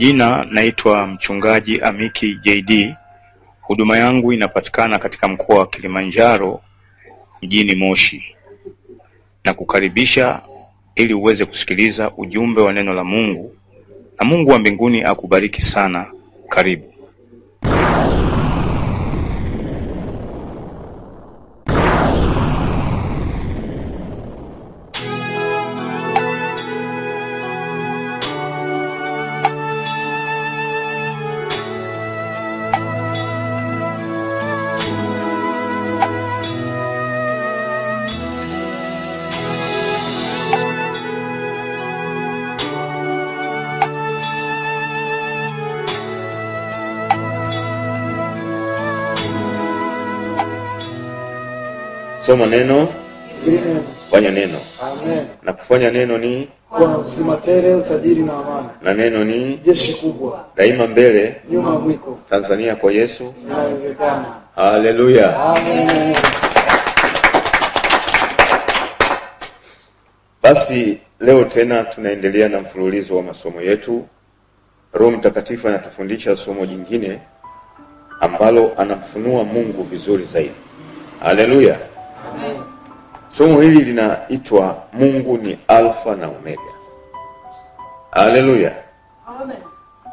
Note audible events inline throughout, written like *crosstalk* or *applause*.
Jina naitwa mchungaji Amiki JD. Huduma yangu inapatikana katika mkoa wa Kilimanjaro mjini Moshi, na kukaribisha ili uweze kusikiliza ujumbe wa neno la Mungu, na Mungu wa mbinguni akubariki sana. Karibu. Soma neno, fanya neno, Amen. na kufanya neno ni Kuwa na uzima tele, utajiri na amani, na neno ni jeshi kubwa, daima mbele. nyuma mwiko, Tanzania kwa Yesu, inawezekana. haleluya. Amen. Basi leo tena tunaendelea na mfululizo wa masomo yetu. Roho Mtakatifu anatufundisha somo jingine ambalo anamfunua Mungu vizuri zaidi. Haleluya. Somo hili linaitwa Mungu ni Alfa na Omega. Haleluya.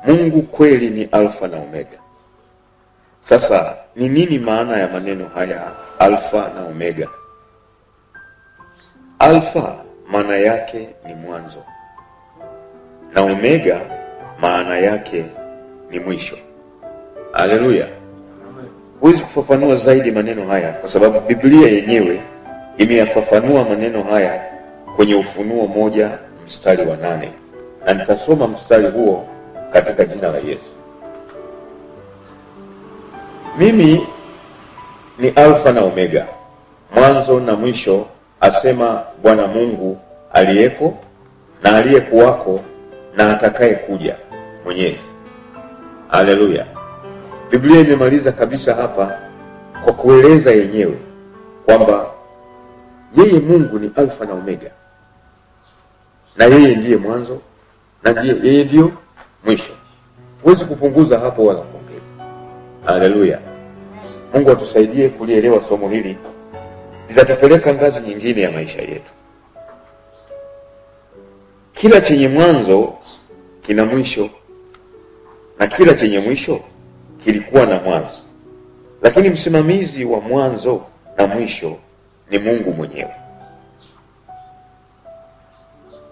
Mungu kweli ni Alfa na Omega. Sasa ni nini maana ya maneno haya Alfa na Omega? Alfa maana yake ni mwanzo na Omega maana yake ni mwisho. Haleluya. Huwezi kufafanua zaidi maneno haya kwa sababu Biblia yenyewe imeyafafanua maneno haya kwenye Ufunuo moja mstari wa nane na nitasoma mstari huo katika jina la Yesu. Mimi ni Alfa na Omega, mwanzo na mwisho, asema Bwana Mungu aliyeko na aliyekuwako na atakaye kuja, Mwenyezi. Haleluya. Biblia imemaliza kabisa hapa kwa kueleza yenyewe kwamba yeye Mungu ni Alfa na Omega, na yeye ndiye mwanzo na yeye ndiyo mwisho. Huwezi kupunguza hapo wala kuongeza. Haleluya. Mungu atusaidie kulielewa somo hili, litatupeleka ngazi nyingine ya maisha yetu. Kila chenye mwanzo kina mwisho na kila chenye mwisho kilikuwa na mwanzo, lakini msimamizi wa mwanzo na mwisho ni Mungu mwenyewe.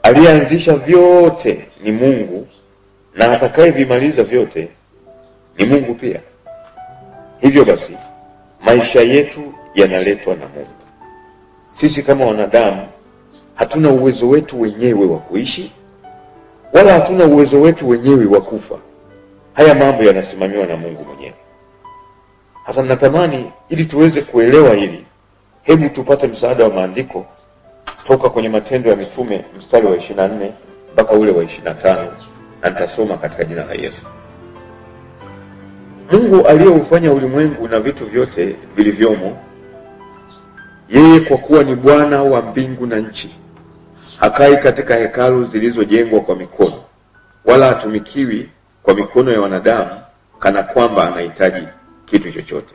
Aliyeanzisha vyote ni Mungu na atakayevimaliza vyote ni Mungu pia. Hivyo basi maisha yetu yanaletwa na Mungu. Sisi kama wanadamu hatuna uwezo wetu wenyewe wa kuishi wala hatuna uwezo wetu wenyewe wa kufa. Haya mambo yanasimamiwa na Mungu mwenyewe. hasa natamani ili tuweze kuelewa hili, hebu tupate msaada wa maandiko toka kwenye Matendo ya Mitume mstari wa 24 mpaka ule wa 25 na nitasoma katika jina la Yesu. Mungu aliyeufanya ulimwengu na vitu vyote vilivyomo, yeye kwa kuwa ni Bwana wa mbingu na nchi, hakai katika hekalu zilizojengwa kwa mikono, wala hatumikiwi kwa mikono ya wanadamu, kana kwamba anahitaji kitu chochote,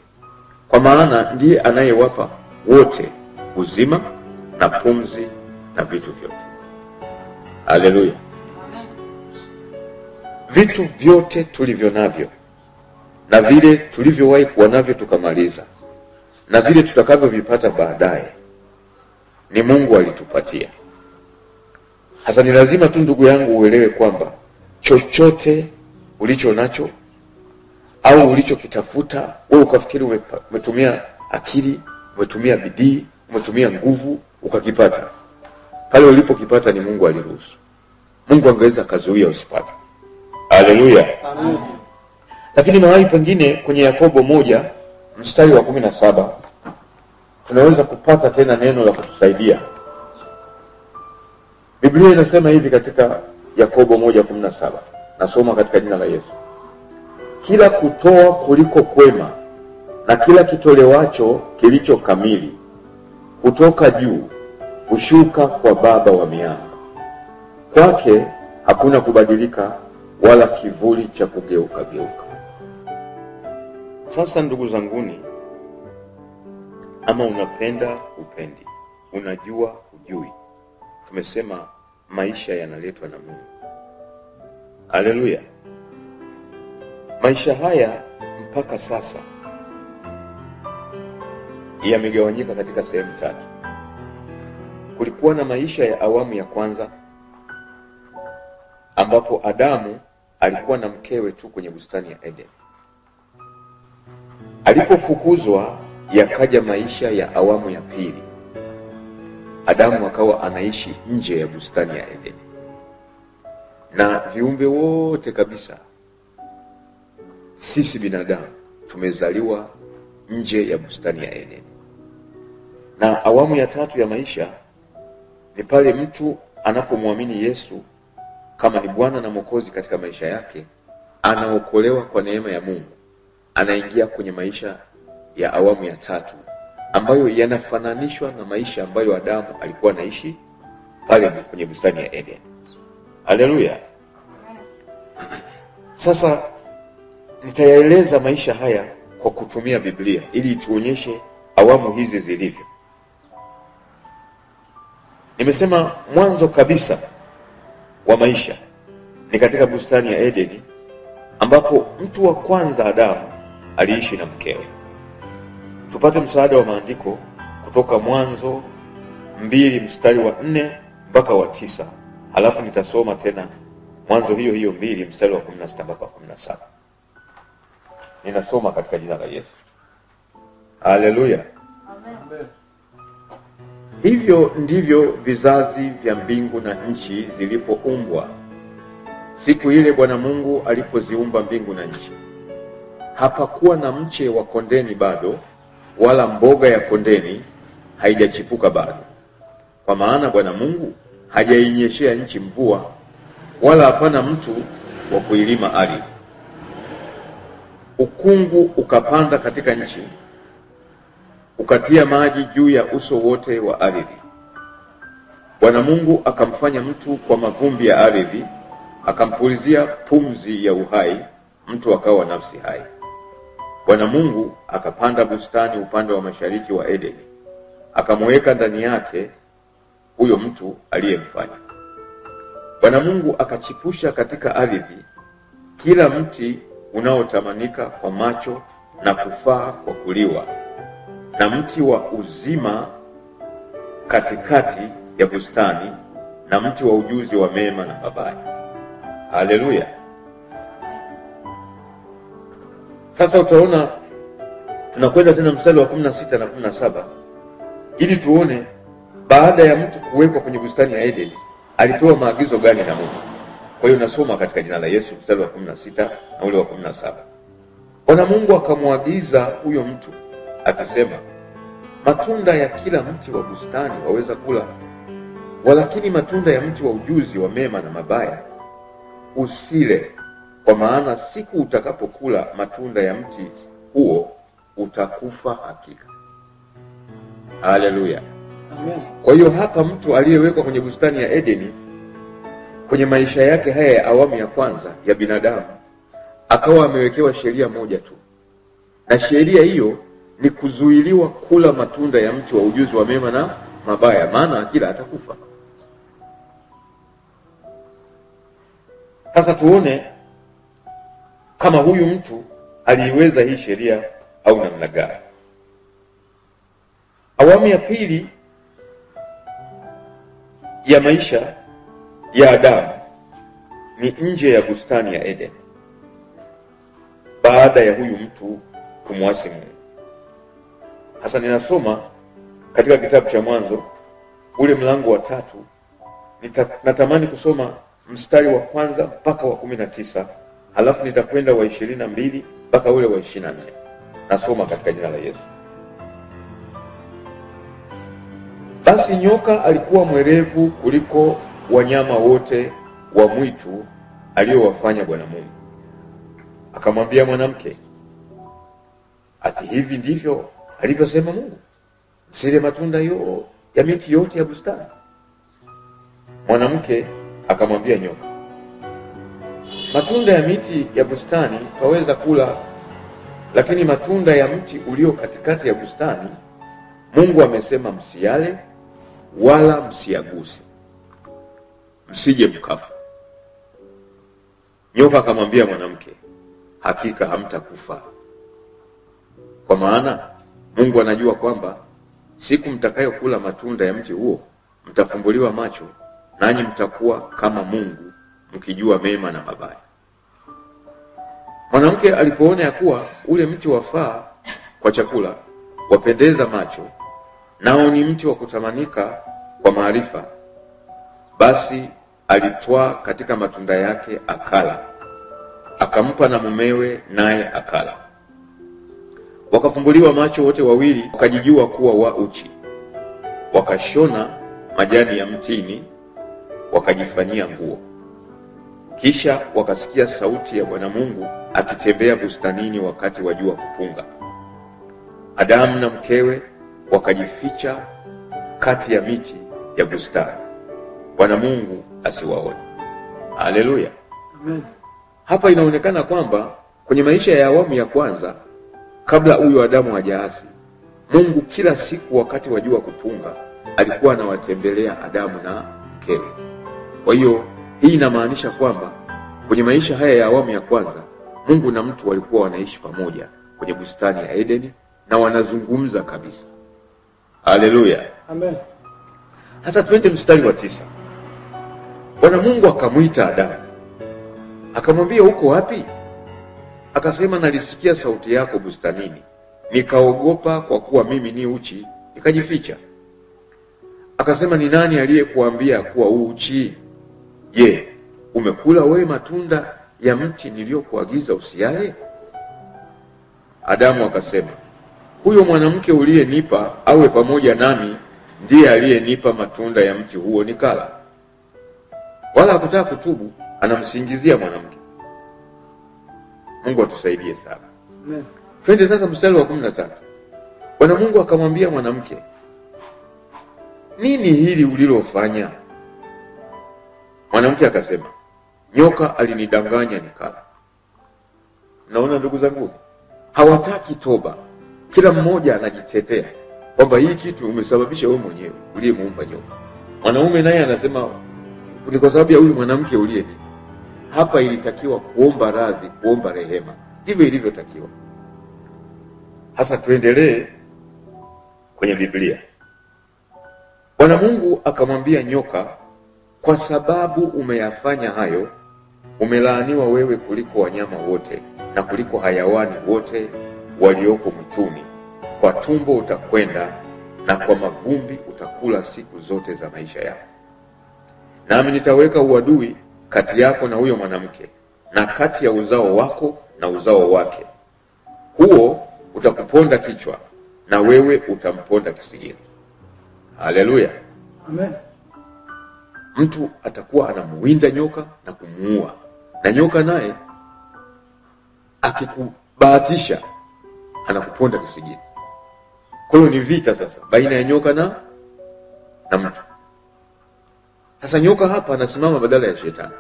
kwa maana ndiye anayewapa wote uzima na pumzi na vitu vyote. aleluya Vitu vyote tulivyo navyo na vile tulivyowahi kuwa navyo tukamaliza na vile tutakavyovipata baadaye ni Mungu alitupatia. Hasa ni lazima tu ndugu yangu uelewe kwamba chochote ulicho nacho au ulichokitafuta wewe ukafikiri umetumia akili, umetumia bidii, umetumia nguvu ukakipata, pale ulipokipata ni Mungu aliruhusu. Mungu angeweza akazuia usipate. Haleluya! Amen. Lakini mahali pengine kwenye Yakobo moja mstari wa kumi na saba tunaweza kupata tena neno la kutusaidia. Biblia inasema hivi katika Yakobo moja kumi na saba nasoma katika jina la Yesu: kila kutoa kuliko kwema na kila kitolewacho kilicho kamili kutoka juu hushuka kwa Baba wa mianga, kwake hakuna kubadilika wala kivuli cha kugeuka geuka. Sasa ndugu zanguni, ama unapenda upendi, unajua ujui tumesema maisha yanaletwa na Mungu. Haleluya! Maisha haya mpaka sasa yamegawanyika katika sehemu tatu. Kulikuwa na maisha ya awamu ya kwanza ambapo Adamu alikuwa na mkewe tu kwenye bustani ya Eden. Alipofukuzwa yakaja maisha ya awamu ya pili. Adamu akawa anaishi nje ya bustani ya Eden, na viumbe wote kabisa, sisi binadamu tumezaliwa nje ya bustani ya Eden. Na awamu ya tatu ya maisha ni pale mtu anapomwamini Yesu kama ni Bwana na Mwokozi katika maisha yake, anaokolewa kwa neema ya Mungu, anaingia kwenye maisha ya awamu ya tatu ambayo yanafananishwa na maisha ambayo Adamu alikuwa anaishi pale kwenye bustani ya Eden. Haleluya! Sasa nitayaeleza maisha haya kwa kutumia Biblia ili ituonyeshe awamu hizi zilivyo. Nimesema mwanzo kabisa wa maisha ni katika bustani ya Edeni ambapo mtu wa kwanza Adamu aliishi na mkewe. Tupate msaada wa maandiko kutoka Mwanzo mbili mstari wa nne mpaka wa tisa halafu nitasoma tena Mwanzo hiyo hiyo mbili mstari wa kumi na sita mpaka kumi na saba. Ninasoma katika jina la Yesu. Haleluya! Hivyo ndivyo vizazi vya mbingu na nchi zilipoumbwa siku ile Bwana Mungu alipoziumba mbingu na nchi. Hapakuwa na mche wa kondeni bado, wala mboga ya kondeni haijachipuka bado, kwa maana Bwana Mungu hajainyeshea nchi mvua, wala hapana mtu wa kuilima ardhi. Ukungu ukapanda katika nchi ukatia maji juu ya uso wote wa ardhi. Bwana Mungu akamfanya mtu kwa mavumbi ya ardhi, akampulizia pumzi ya uhai, mtu akawa nafsi hai. Bwana Mungu akapanda bustani upande wa mashariki wa Edeni, akamweka ndani yake huyo mtu aliyemfanya. Bwana Mungu akachipusha katika ardhi kila mti unaotamanika kwa macho na kufaa kwa kuliwa na mti wa uzima katikati ya bustani na mti wa ujuzi wa mema na mabaya. Haleluya! Sasa utaona tunakwenda tena mstari wa kumi na sita na kumi na saba ili tuone baada ya mtu kuwekwa kwenye bustani ya Edeni alipewa maagizo gani na Mungu. Kwa hiyo nasoma katika jina la Yesu mstari wa kumi na na ule wa kumi na saba Bwana Mungu akamwagiza huyo mtu akisema, matunda ya kila mti wa bustani waweza kula, walakini matunda ya mti wa ujuzi wa mema na mabaya usile, kwa maana siku utakapokula matunda ya mti huo utakufa hakika. Haleluya! Kwa hiyo hapa mtu aliyewekwa kwenye bustani ya Edeni kwenye maisha yake haya ya awamu ya kwanza ya binadamu akawa amewekewa sheria moja tu, na sheria hiyo ni kuzuiliwa kula matunda ya mti wa ujuzi wa mema na mabaya, maana akila atakufa. Sasa tuone kama huyu mtu aliiweza hii sheria au namna gani. Awamu ya pili ya maisha ya Adamu ni nje ya bustani ya Eden baada ya huyu mtu kumwasi Mungu. Hasa ninasoma katika kitabu cha Mwanzo ule mlango wa tatu. Nita, natamani kusoma mstari wa kwanza mpaka wa kumi na tisa halafu nitakwenda wa ishirini na mbili mpaka ule wa ishirini na nne. Nasoma katika jina la Yesu. Basi nyoka alikuwa mwerevu kuliko wanyama wote wa mwitu aliyowafanya Bwana Mungu. Akamwambia mwanamke, ati hivi ndivyo alivyosema Mungu, msile matunda yo ya miti yote ya bustani? Mwanamke akamwambia nyoka, matunda ya miti ya bustani twaweza kula, lakini matunda ya mti ulio katikati ya bustani Mungu amesema msiyale wala msiaguse msije mkafa. Nyoka akamwambia mwanamke, hakika hamtakufa, kwa maana Mungu anajua kwamba siku mtakayokula matunda ya mti huo mtafumbuliwa macho, nanyi mtakuwa kama Mungu, mkijua mema na mabaya. Mwanamke alipoona ya kuwa ule mti wafaa kwa chakula, wapendeza macho, nao ni mti wa kutamanika kwa maarifa, basi alitwaa katika matunda yake akala, akampa na mumewe, naye akala. Wakafumbuliwa macho wote wawili, wakajijua kuwa wa uchi, wakashona majani ya mtini, wakajifanyia nguo. Kisha wakasikia sauti ya Bwana Mungu akitembea bustanini wakati wa jua kupunga. Adamu na mkewe wakajificha kati ya miti ya bustani, Bwana Mungu asiwaone. Haleluya! Amen. Hapa inaonekana kwamba kwenye maisha ya awamu ya kwanza, kabla huyo Adamu hajaasi, Mungu kila siku wakati wa jua kupunga alikuwa anawatembelea Adamu na mkewe. Kwa hiyo hii inamaanisha kwamba kwenye maisha haya ya awamu ya kwanza, Mungu na mtu walikuwa wanaishi pamoja kwenye bustani ya Edeni na wanazungumza kabisa. Haleluya! Amen. Sasa twende mstari wa tisa. Bwana Mungu akamwita Adamu akamwambia, uko wapi? Akasema, nalisikia sauti yako bustanini, nikaogopa, kwa kuwa mimi ni uchi, nikajificha. Akasema, ni nani aliyekuambia kuwa uchi? Je, umekula wewe matunda ya mti niliyokuagiza usiale? Adamu akasema, huyo mwanamke uliyenipa awe pamoja nami ndiye aliyenipa matunda ya mti huo nikala. Wala hakutaka kutubu, anamsingizia mwanamke. Mungu atusaidie sana. Amen. Twende sasa mstari wa kumi na tatu. Bwana Mungu akamwambia mwanamke, nini hili ulilofanya? Mwanamke akasema, nyoka alinidanganya nikala. Naona ndugu zangu, hawataki toba. Kila mmoja anajitetea kwamba hii kitu umesababisha wewe mwenyewe uliyemuumba nyoka. Mwanaume naye anasema ni kwa sababu ya huyu mwanamke uliye. Hapa ilitakiwa kuomba radhi, kuomba rehema, ndivyo ilivyotakiwa. Hasa tuendelee kwenye Biblia. Bwana Mungu akamwambia nyoka, kwa sababu umeyafanya hayo, umelaaniwa wewe kuliko wanyama wote na kuliko hayawani wote walioko mwituni. Kwa tumbo utakwenda na kwa mavumbi utakula siku zote za maisha yako. Nami nitaweka uadui kati yako na huyo mwanamke, na kati ya uzao wako na uzao wake. Huo utakuponda kichwa, na wewe utamponda kisigino. Haleluya! Amen. Mtu atakuwa anamuwinda nyoka na kumuua, na nyoka naye akikubahatisha anakuponda kisigino. Kwa hiyo ni vita sasa baina ya nyoka na na mtu. Sasa nyoka hapa anasimama badala ya shetani.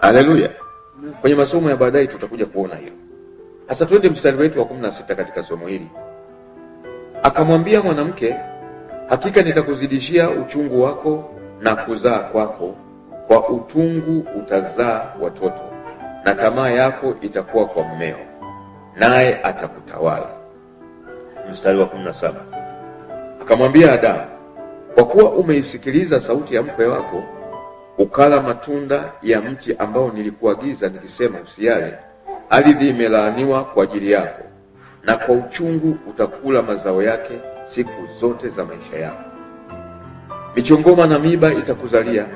Haleluya! Kwenye masomo ya baadaye tutakuja kuona hilo. Sasa twende mstari wetu wa kumi na sita katika somo hili. Akamwambia mwanamke, hakika nitakuzidishia uchungu wako na kuzaa kwako, kwa utungu utazaa watoto, na tamaa yako itakuwa kwa mmeo, naye atakutawala. Mstari wa kumi na saba akamwambia Adamu, kwa kuwa umeisikiliza sauti ya mkwe wako, ukala matunda ya mti ambao nilikuagiza nikisema usiale, ardhi imelaaniwa kwa ajili yako, na kwa uchungu utakula mazao yake siku zote za maisha yako. Michongoma na miba itakuzalia,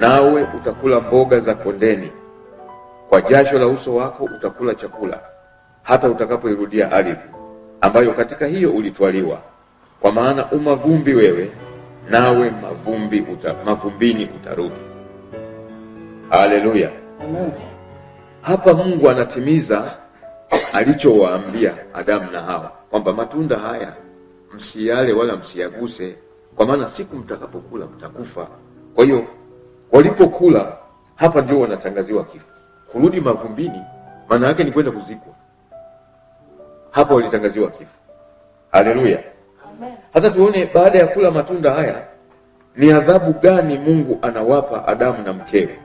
nawe utakula mboga za kondeni. Kwa jasho la uso wako utakula chakula, hata utakapoirudia ardhi ambayo katika hiyo ulitwaliwa, kwa maana umavumbi wewe, nawe mavumbi uta, mavumbini utarudi. Haleluya! Amen. Hapa Mungu anatimiza alichowaambia Adamu na Hawa kwamba matunda haya msiyale wala msiyaguse, kwa maana siku mtakapokula mtakufa. Kwa hiyo walipokula, hapa ndio wanatangaziwa kifo. kurudi mavumbini maana yake ni kwenda kuzikwa. Hapo walitangaziwa kifo. Haleluya! Hata tuone baada ya kula matunda haya ni adhabu gani Mungu anawapa Adamu na mkewe.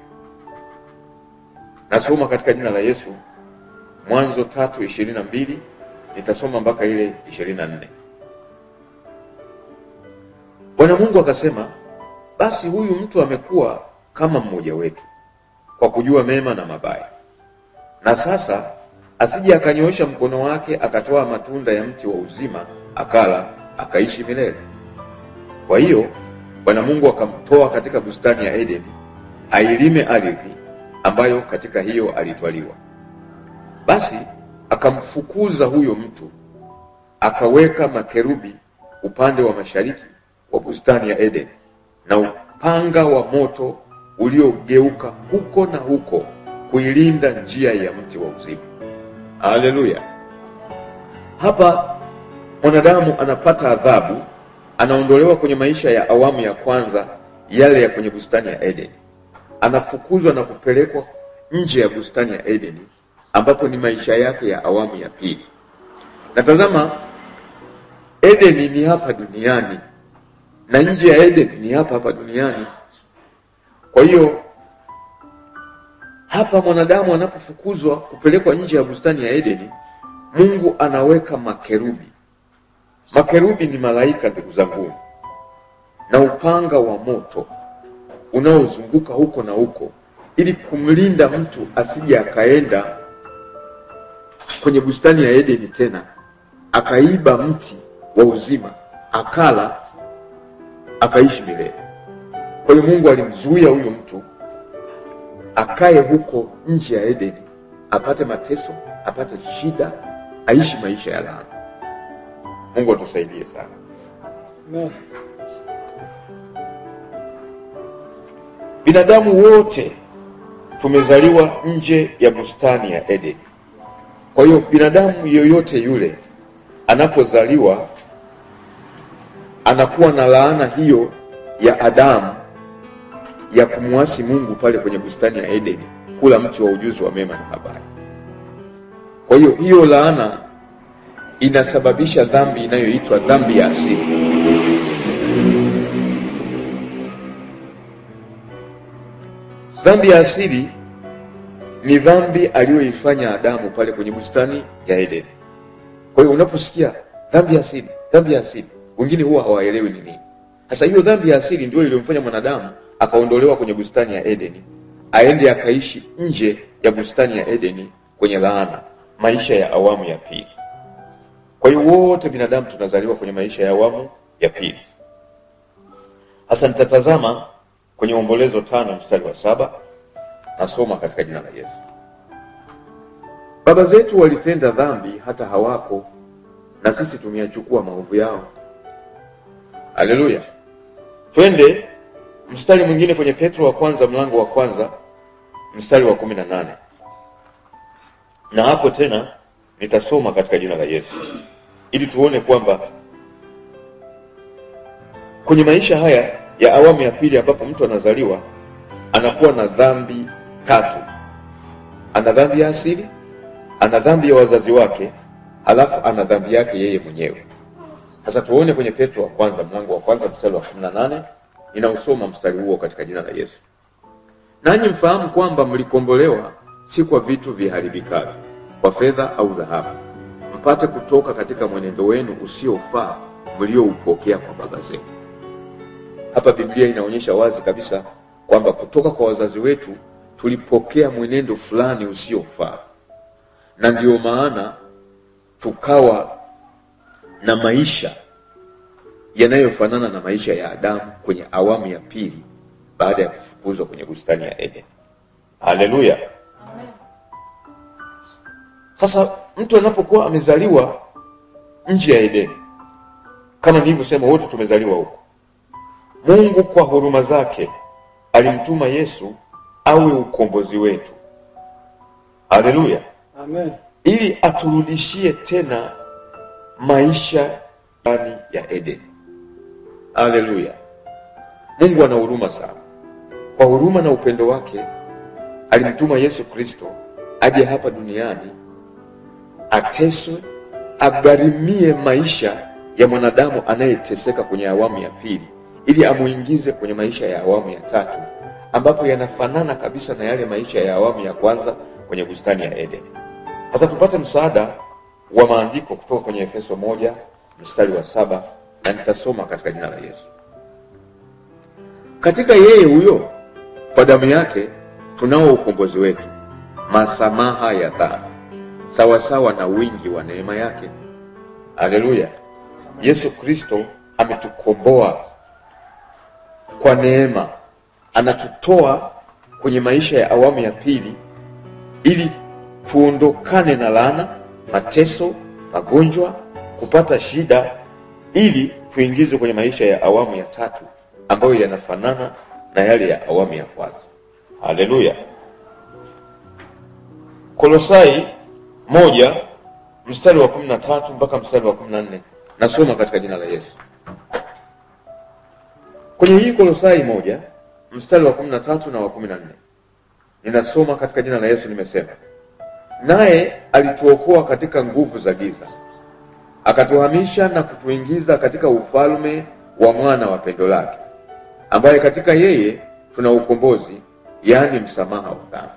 Nasoma katika jina la Yesu Mwanzo tatu ishirini na mbili nitasoma mpaka ile ishirini na nne. Bwana Mungu akasema, basi huyu mtu amekuwa kama mmoja wetu kwa kujua mema na mabaya, na sasa asije akanyoosha mkono wake akatoa matunda ya mti wa uzima akala akaishi milele. Kwa hiyo Bwana Mungu akamtoa katika bustani ya Edeni ailime ardhi ambayo katika hiyo alitwaliwa. Basi akamfukuza huyo mtu, akaweka makerubi upande wa mashariki wa bustani ya Edeni na upanga wa moto uliogeuka huko na huko kuilinda njia ya mti wa uzima. Haleluya! Hapa mwanadamu anapata adhabu, anaondolewa kwenye maisha ya awamu ya kwanza, yale ya kwenye bustani ya Edeni, anafukuzwa na kupelekwa nje ya bustani ya Edeni, ambapo ni maisha yake ya awamu ya pili. Na tazama, Edeni ni hapa duniani na nje ya Edeni ni hapa hapa duniani. Kwa hiyo hapa mwanadamu anapofukuzwa kupelekwa nje ya bustani ya Edeni, Mungu anaweka makerubi. Makerubi ni malaika, ndugu zangu, na upanga wa moto unaozunguka huko na huko, ili kumlinda mtu asije akaenda kwenye bustani ya Edeni tena akaiba mti wa uzima akala akaishi milele. Kwa hiyo Mungu alimzuia huyo mtu akae huko nje ya Edeni, apate mateso, apate shida, aishi maisha ya laana. Mungu atusaidie sana. Binadamu wote tumezaliwa nje ya bustani ya Edeni. Kwa hiyo binadamu yoyote yule anapozaliwa anakuwa na laana hiyo ya Adamu ya kumwasi Mungu pale kwenye bustani ya Edeni, kula mti wa ujuzi wa mema na mabaya. Kwa hiyo hiyo laana inasababisha dhambi inayoitwa dhambi ya asili. Dhambi ya asili ni dhambi aliyoifanya Adamu pale kwenye bustani ya Edeni. Kwa hiyo unaposikia dhambi ya asili, dhambi ya asili, wengine huwa hawaelewi ni nini. Sasa hiyo dhambi ya asili ndio iliyomfanya mwanadamu akaondolewa kwenye bustani ya Edeni, aende akaishi nje ya bustani ya Edeni kwenye laana, maisha ya awamu ya pili. Kwa hiyo wote binadamu tunazaliwa kwenye maisha ya awamu ya pili. Hasa nitatazama kwenye Ombolezo tano mstari wa saba nasoma katika jina la Yesu. Baba zetu walitenda dhambi hata hawako, na sisi tumeyachukua maovu yao. Haleluya! Twende mstari mwingine kwenye Petro wa kwanza mlango wa kwanza mstari wa kumi na nane na hapo tena nitasoma katika jina la Yesu ili tuone kwamba kwenye maisha haya ya awamu ya pili ambapo mtu anazaliwa anakuwa na dhambi tatu. Ana dhambi ya asili, ana dhambi ya wazazi wake, alafu ana dhambi yake yeye mwenyewe. Sasa tuone kwenye Petro wa kwanza mlango wa kwanza mstari wa 18 ninausoma mstari huo katika jina la Yesu. Nanyi mfahamu kwamba mlikombolewa si kwa vitu viharibikavyo, kwa fedha au dhahabu, mpate kutoka katika mwenendo wenu usiofaa mlioupokea kwa baba zenu. Hapa Biblia inaonyesha wazi kabisa kwamba kutoka kwa wazazi wetu tulipokea mwenendo fulani usiofaa, na ndiyo maana tukawa na maisha yanayofanana na maisha ya Adamu kwenye awamu ya pili baada ya kufukuzwa kwenye bustani ya Eden. Haleluya! Sasa mtu anapokuwa amezaliwa nje ya Edeni, kama nilivyosema, wote tumezaliwa huko. Mungu kwa huruma zake alimtuma Yesu awe ukombozi wetu. Haleluya! Amen. ili aturudishie tena maisha ndani ya Edeni. Haleluya! Mungu ana huruma sana. Kwa huruma na upendo wake alimtuma Yesu Kristo aje hapa duniani ateswe, agharimie maisha ya mwanadamu anayeteseka kwenye awamu ya pili, ili amuingize kwenye maisha ya awamu ya tatu, ambapo yanafanana kabisa na yale maisha ya awamu ya kwanza kwenye bustani ya Edeni. Sasa tupate msaada wa maandiko kutoka kwenye Efeso moja mstari wa saba na nitasoma katika jina la Yesu. Katika yeye huyo kwa damu yake tunao ukombozi wetu, masamaha ya dhambi, sawasawa na wingi wa neema yake. Haleluya! Yesu Kristo ametukomboa kwa neema, anatutoa kwenye maisha ya awamu ya pili ili tuondokane na laana, mateso, magonjwa, kupata shida, ili tuingizwe kwenye maisha ya awamu ya tatu ambayo yanafanana na yale ya awamu ya kwanza. Haleluya! Kolosai moja mstari wa kumi na tatu mpaka mstari wa kumi na nne nasoma katika jina la Yesu. Kwenye hii Kolosai moja mstari wa kumi na tatu na wa kumi na nne ninasoma katika jina la Yesu, nimesema naye alituokoa katika nguvu za giza, akatuhamisha na kutuingiza katika ufalme wa mwana wa pendo lake, ambaye katika yeye tuna ukombozi, yaani msamaha wa dhambi.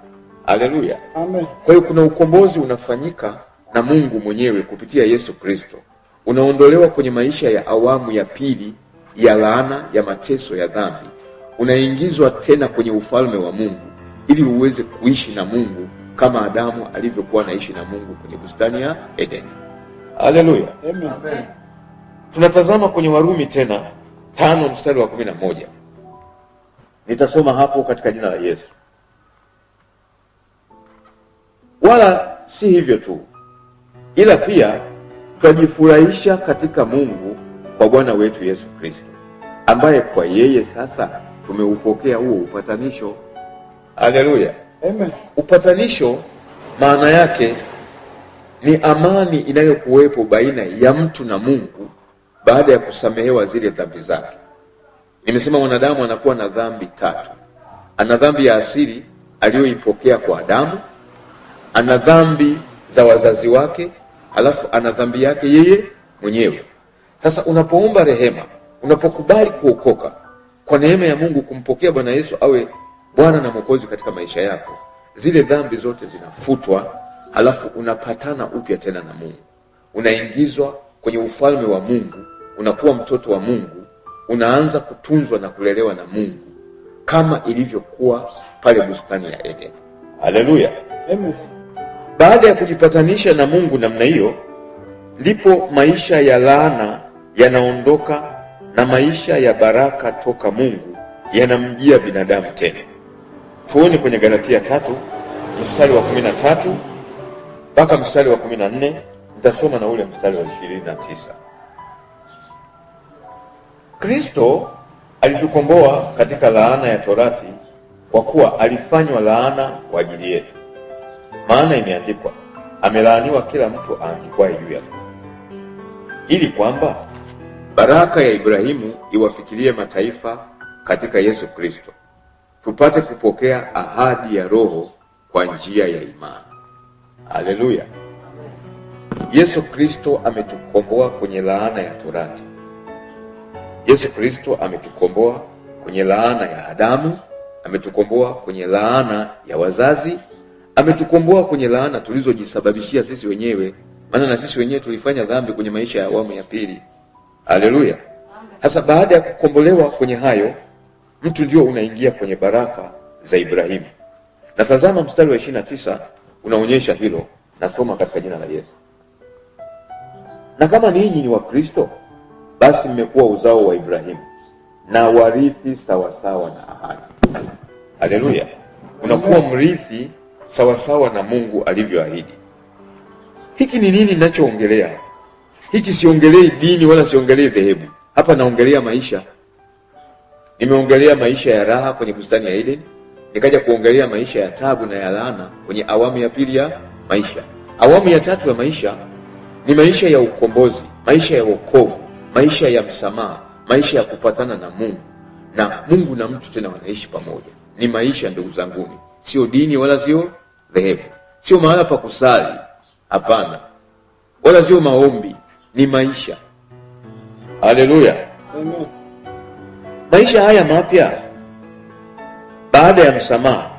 Haleluya! Amen. Kwa hiyo kuna ukombozi unafanyika na Mungu mwenyewe kupitia Yesu Kristo, unaondolewa kwenye maisha ya awamu ya pili ya laana ya mateso ya dhambi, unaingizwa tena kwenye ufalme wa Mungu ili uweze kuishi na Mungu kama Adamu alivyokuwa anaishi na Mungu kwenye bustani ya Edeni. Haleluya! Amen. Tunatazama kwenye Warumi tena tano mstari wa kumi na moja. Nitasoma hapo katika jina la Yesu. Wala si hivyo tu, ila pia twajifurahisha katika Mungu kwa Bwana wetu Yesu Kristo, ambaye kwa yeye sasa tumeupokea huo upatanisho. Haleluya! Amen. Upatanisho maana yake ni amani inayokuwepo baina ya mtu na Mungu baada ya kusamehewa zile dhambi zake. Nimesema mwanadamu anakuwa na dhambi tatu. Ana dhambi ya asili aliyoipokea kwa Adamu, ana dhambi za wazazi wake, alafu ana dhambi yake yeye mwenyewe. Sasa unapoomba rehema, unapokubali kuokoka kwa neema ya Mungu, kumpokea Bwana Yesu awe Bwana na Mwokozi katika maisha yako, zile dhambi zote zinafutwa, halafu unapatana upya tena na Mungu, unaingizwa kwenye ufalme wa Mungu, unakuwa mtoto wa Mungu, unaanza kutunzwa na kulelewa na Mungu kama ilivyokuwa pale bustani ya Edeni. Haleluya! Amen. Baada ya kujipatanisha na Mungu namna hiyo, ndipo maisha ya laana yanaondoka na maisha ya baraka toka Mungu yanamjia binadamu tena. Tuone kwenye Galatia tatu mstari wa kumi na tatu mpaka mstari wa kumi na nne nitasoma na ule mstari wa ishirini na tisa. Kristo alitukomboa katika laana ya torati kwa kuwa alifanywa laana kwa ajili yetu maana imeandikwa, amelaaniwa kila mtu aandikwaye juu ya ili kwamba baraka ya Ibrahimu iwafikirie mataifa katika Yesu Kristo, tupate kupokea ahadi ya Roho kwa njia ya imani. Haleluya! Yesu Kristo ametukomboa kwenye laana ya torati. Yesu Kristo ametukomboa kwenye laana ya Adamu, ametukomboa kwenye laana ya wazazi ametukomboa kwenye laana tulizojisababishia sisi wenyewe, maana na sisi wenyewe tulifanya dhambi kwenye maisha ya awamu ya pili. Haleluya! hasa baada ya kukombolewa kwenye hayo, mtu ndio unaingia kwenye baraka za Ibrahimu. Na tazama mstari wa ishirini na tisa unaonyesha hilo. Nasoma katika jina la Yesu. Na kama ninyi ni Wakristo, basi mmekuwa uzao wa Ibrahimu na warithi sawasawa na ahadi. Haleluya! Unakuwa mrithi sawasawa na Mungu alivyoahidi. Hiki ni nini ninachoongelea hapa? Hiki siongelei dini wala siongelei dhehebu. Hapa naongelea maisha. Nimeongelea maisha ya raha kwenye bustani ya Eden, nikaja kuongelea maisha ya tabu na ya laana kwenye awamu ya pili ya maisha. Awamu ya tatu ya maisha ni maisha ya ukombozi, maisha ya wokovu, maisha ya msamaha, maisha ya kupatana na Mungu na Mungu na mtu tena wanaishi pamoja. Ni maisha ndugu zanguni sio dini wala sio dhehebu, sio mahala pa kusali, hapana, wala sio maombi, ni maisha. Haleluya! Maisha haya mapya baada ya msamaha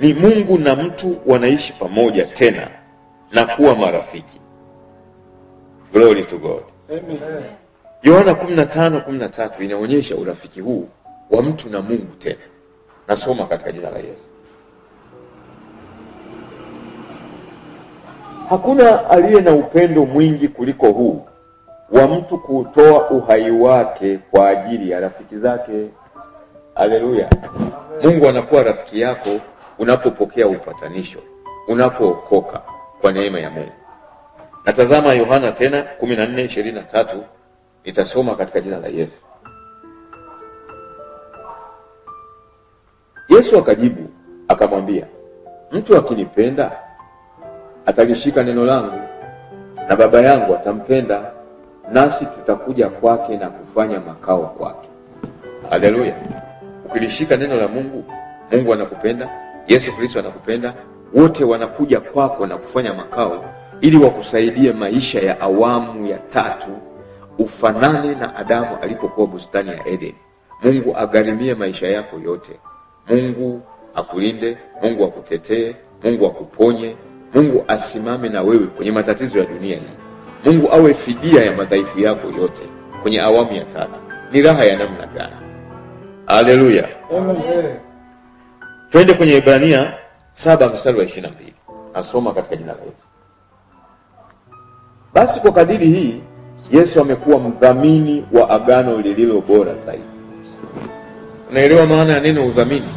ni Mungu na mtu wanaishi pamoja tena na kuwa marafiki. Glory to God. Amen. Yohana 15:13 inaonyesha urafiki huu wa mtu na Mungu tena. Nasoma katika jina la Yesu. Hakuna aliye na upendo mwingi kuliko huu wa mtu kuutoa uhai wake kwa ajili ya rafiki zake. Haleluya! Mungu anakuwa rafiki yako unapopokea upatanisho, unapookoka kwa neema ya Mungu. Natazama Yohana tena 14:23 nitasoma katika jina la Yesu. Yesu akajibu akamwambia, mtu akinipenda atalishika neno langu, na Baba yangu atampenda, nasi tutakuja kwake na kufanya makao kwake. Haleluya! Ukilishika neno la Mungu, Mungu anakupenda, Yesu Kristo anakupenda, wote wanakuja kwako na kufanya makao ili wakusaidie maisha ya awamu ya tatu ufanane na Adamu alipokuwa bustani ya Eden. Mungu agharimie maisha yako yote. Mungu akulinde, Mungu akutetee, Mungu akuponye, Mungu asimame na wewe kwenye matatizo ya dunia hii. Mungu awe fidia ya madhaifu yako yote kwenye awamu ya tatu. Ni raha ya namna gani? Haleluya! Amen. Twende kwenye Ibrania saba mstari wa ishirini na mbili. Nasoma katika jina la Yesu. Basi kwa kadiri hii Yesu amekuwa mdhamini wa agano lililo bora zaidi. Unaelewa maana ya neno udhamini?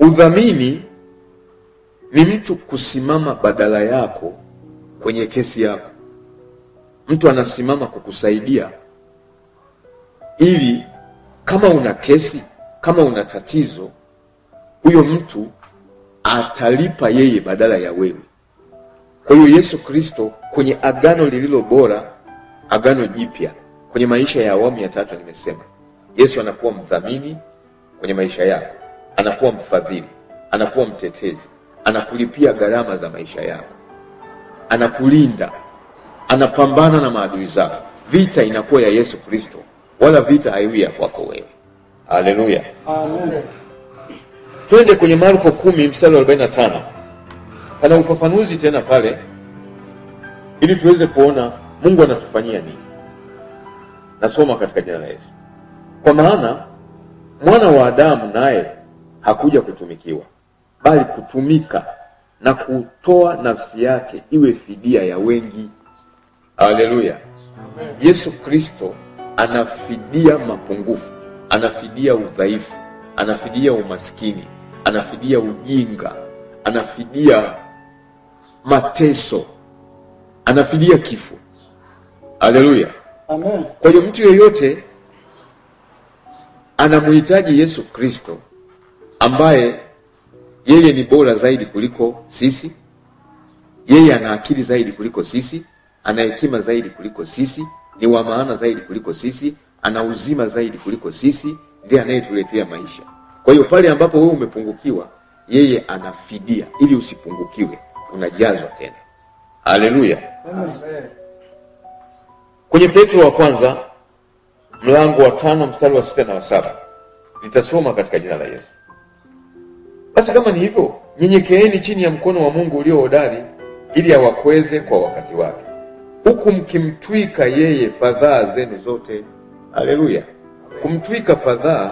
Udhamini ni mtu kusimama badala yako kwenye kesi yako. Mtu anasimama kukusaidia ili kama una kesi, kama una tatizo, huyo mtu atalipa yeye badala ya wewe. Kwa hiyo Yesu Kristo kwenye agano lililo bora, agano jipya, kwenye maisha ya awamu ya tatu, nimesema Yesu anakuwa mdhamini kwenye maisha yako, anakuwa mfadhili, anakuwa mtetezi, anakulipia gharama za maisha yako, anakulinda, anapambana na maadui zako. Vita inakuwa ya Yesu Kristo, wala vita haiwi ya kwako wewe. Haleluya! Amen. Twende kwenye Marko kumi mstari wa 45. Pana ufafanuzi tena pale, ili tuweze kuona Mungu anatufanyia nini. Nasoma katika jina la Yesu. Kwa maana mwana wa Adamu naye hakuja kutumikiwa, bali kutumika na kutoa nafsi yake iwe fidia ya wengi. Haleluya! Yesu Kristo anafidia mapungufu, anafidia udhaifu, anafidia umaskini, anafidia ujinga, anafidia mateso, anafidia kifo. Haleluya! Amen. Kwa hiyo mtu yeyote anamhitaji Yesu Kristo ambaye yeye ni bora zaidi kuliko sisi, yeye ana akili zaidi kuliko sisi, ana hekima zaidi kuliko sisi, ni wa maana zaidi kuliko sisi, ana uzima zaidi kuliko sisi, ndiye anayetuletea maisha. Kwa hiyo pale ambapo wewe umepungukiwa, yeye anafidia ili usipungukiwe, unajazwa tena. Haleluya! Kwenye Petro wa kwanza mlango wa tano mstari wa sita na wa saba nitasoma katika jina la Yesu. Basi kama ni hivyo, nyenyekeeni chini ya mkono wa Mungu ulio hodari, ili awakweze kwa wakati wake, huku mkimtwika yeye fadhaa zenu zote. Haleluya! Kumtwika fadhaa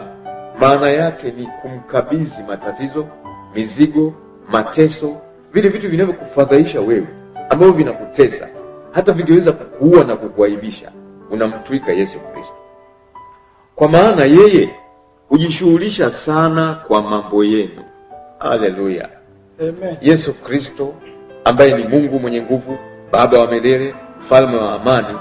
maana yake ni kumkabidhi matatizo, mizigo, mateso, vile vitu vinavyokufadhaisha wewe, ambavyo vinakutesa, hata vingeweza kukuua na kukuaibisha, unamtwika Yesu Kristo, kwa maana yeye hujishughulisha sana kwa mambo yenu. Haleluya! Yesu Kristo ambaye ni Mungu mwenye nguvu, Baba wa milele, mfalme wa amani,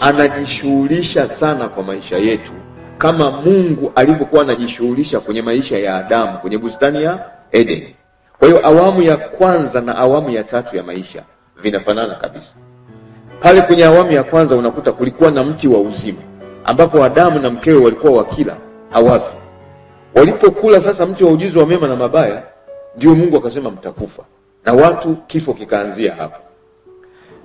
anajishughulisha sana kwa maisha yetu kama Mungu alivyokuwa anajishughulisha kwenye maisha ya Adamu kwenye bustani ya Edeni. Kwa hiyo awamu ya kwanza na awamu ya tatu ya maisha vinafanana kabisa. Pale kwenye awamu ya kwanza unakuta kulikuwa na mti wa uzima ambapo Adamu na mkewe walikuwa wakila hawafi. Walipokula sasa mti wa ujuzi wa mema na mabaya, ndio Mungu akasema mtakufa, na watu kifo kikaanzia hapo.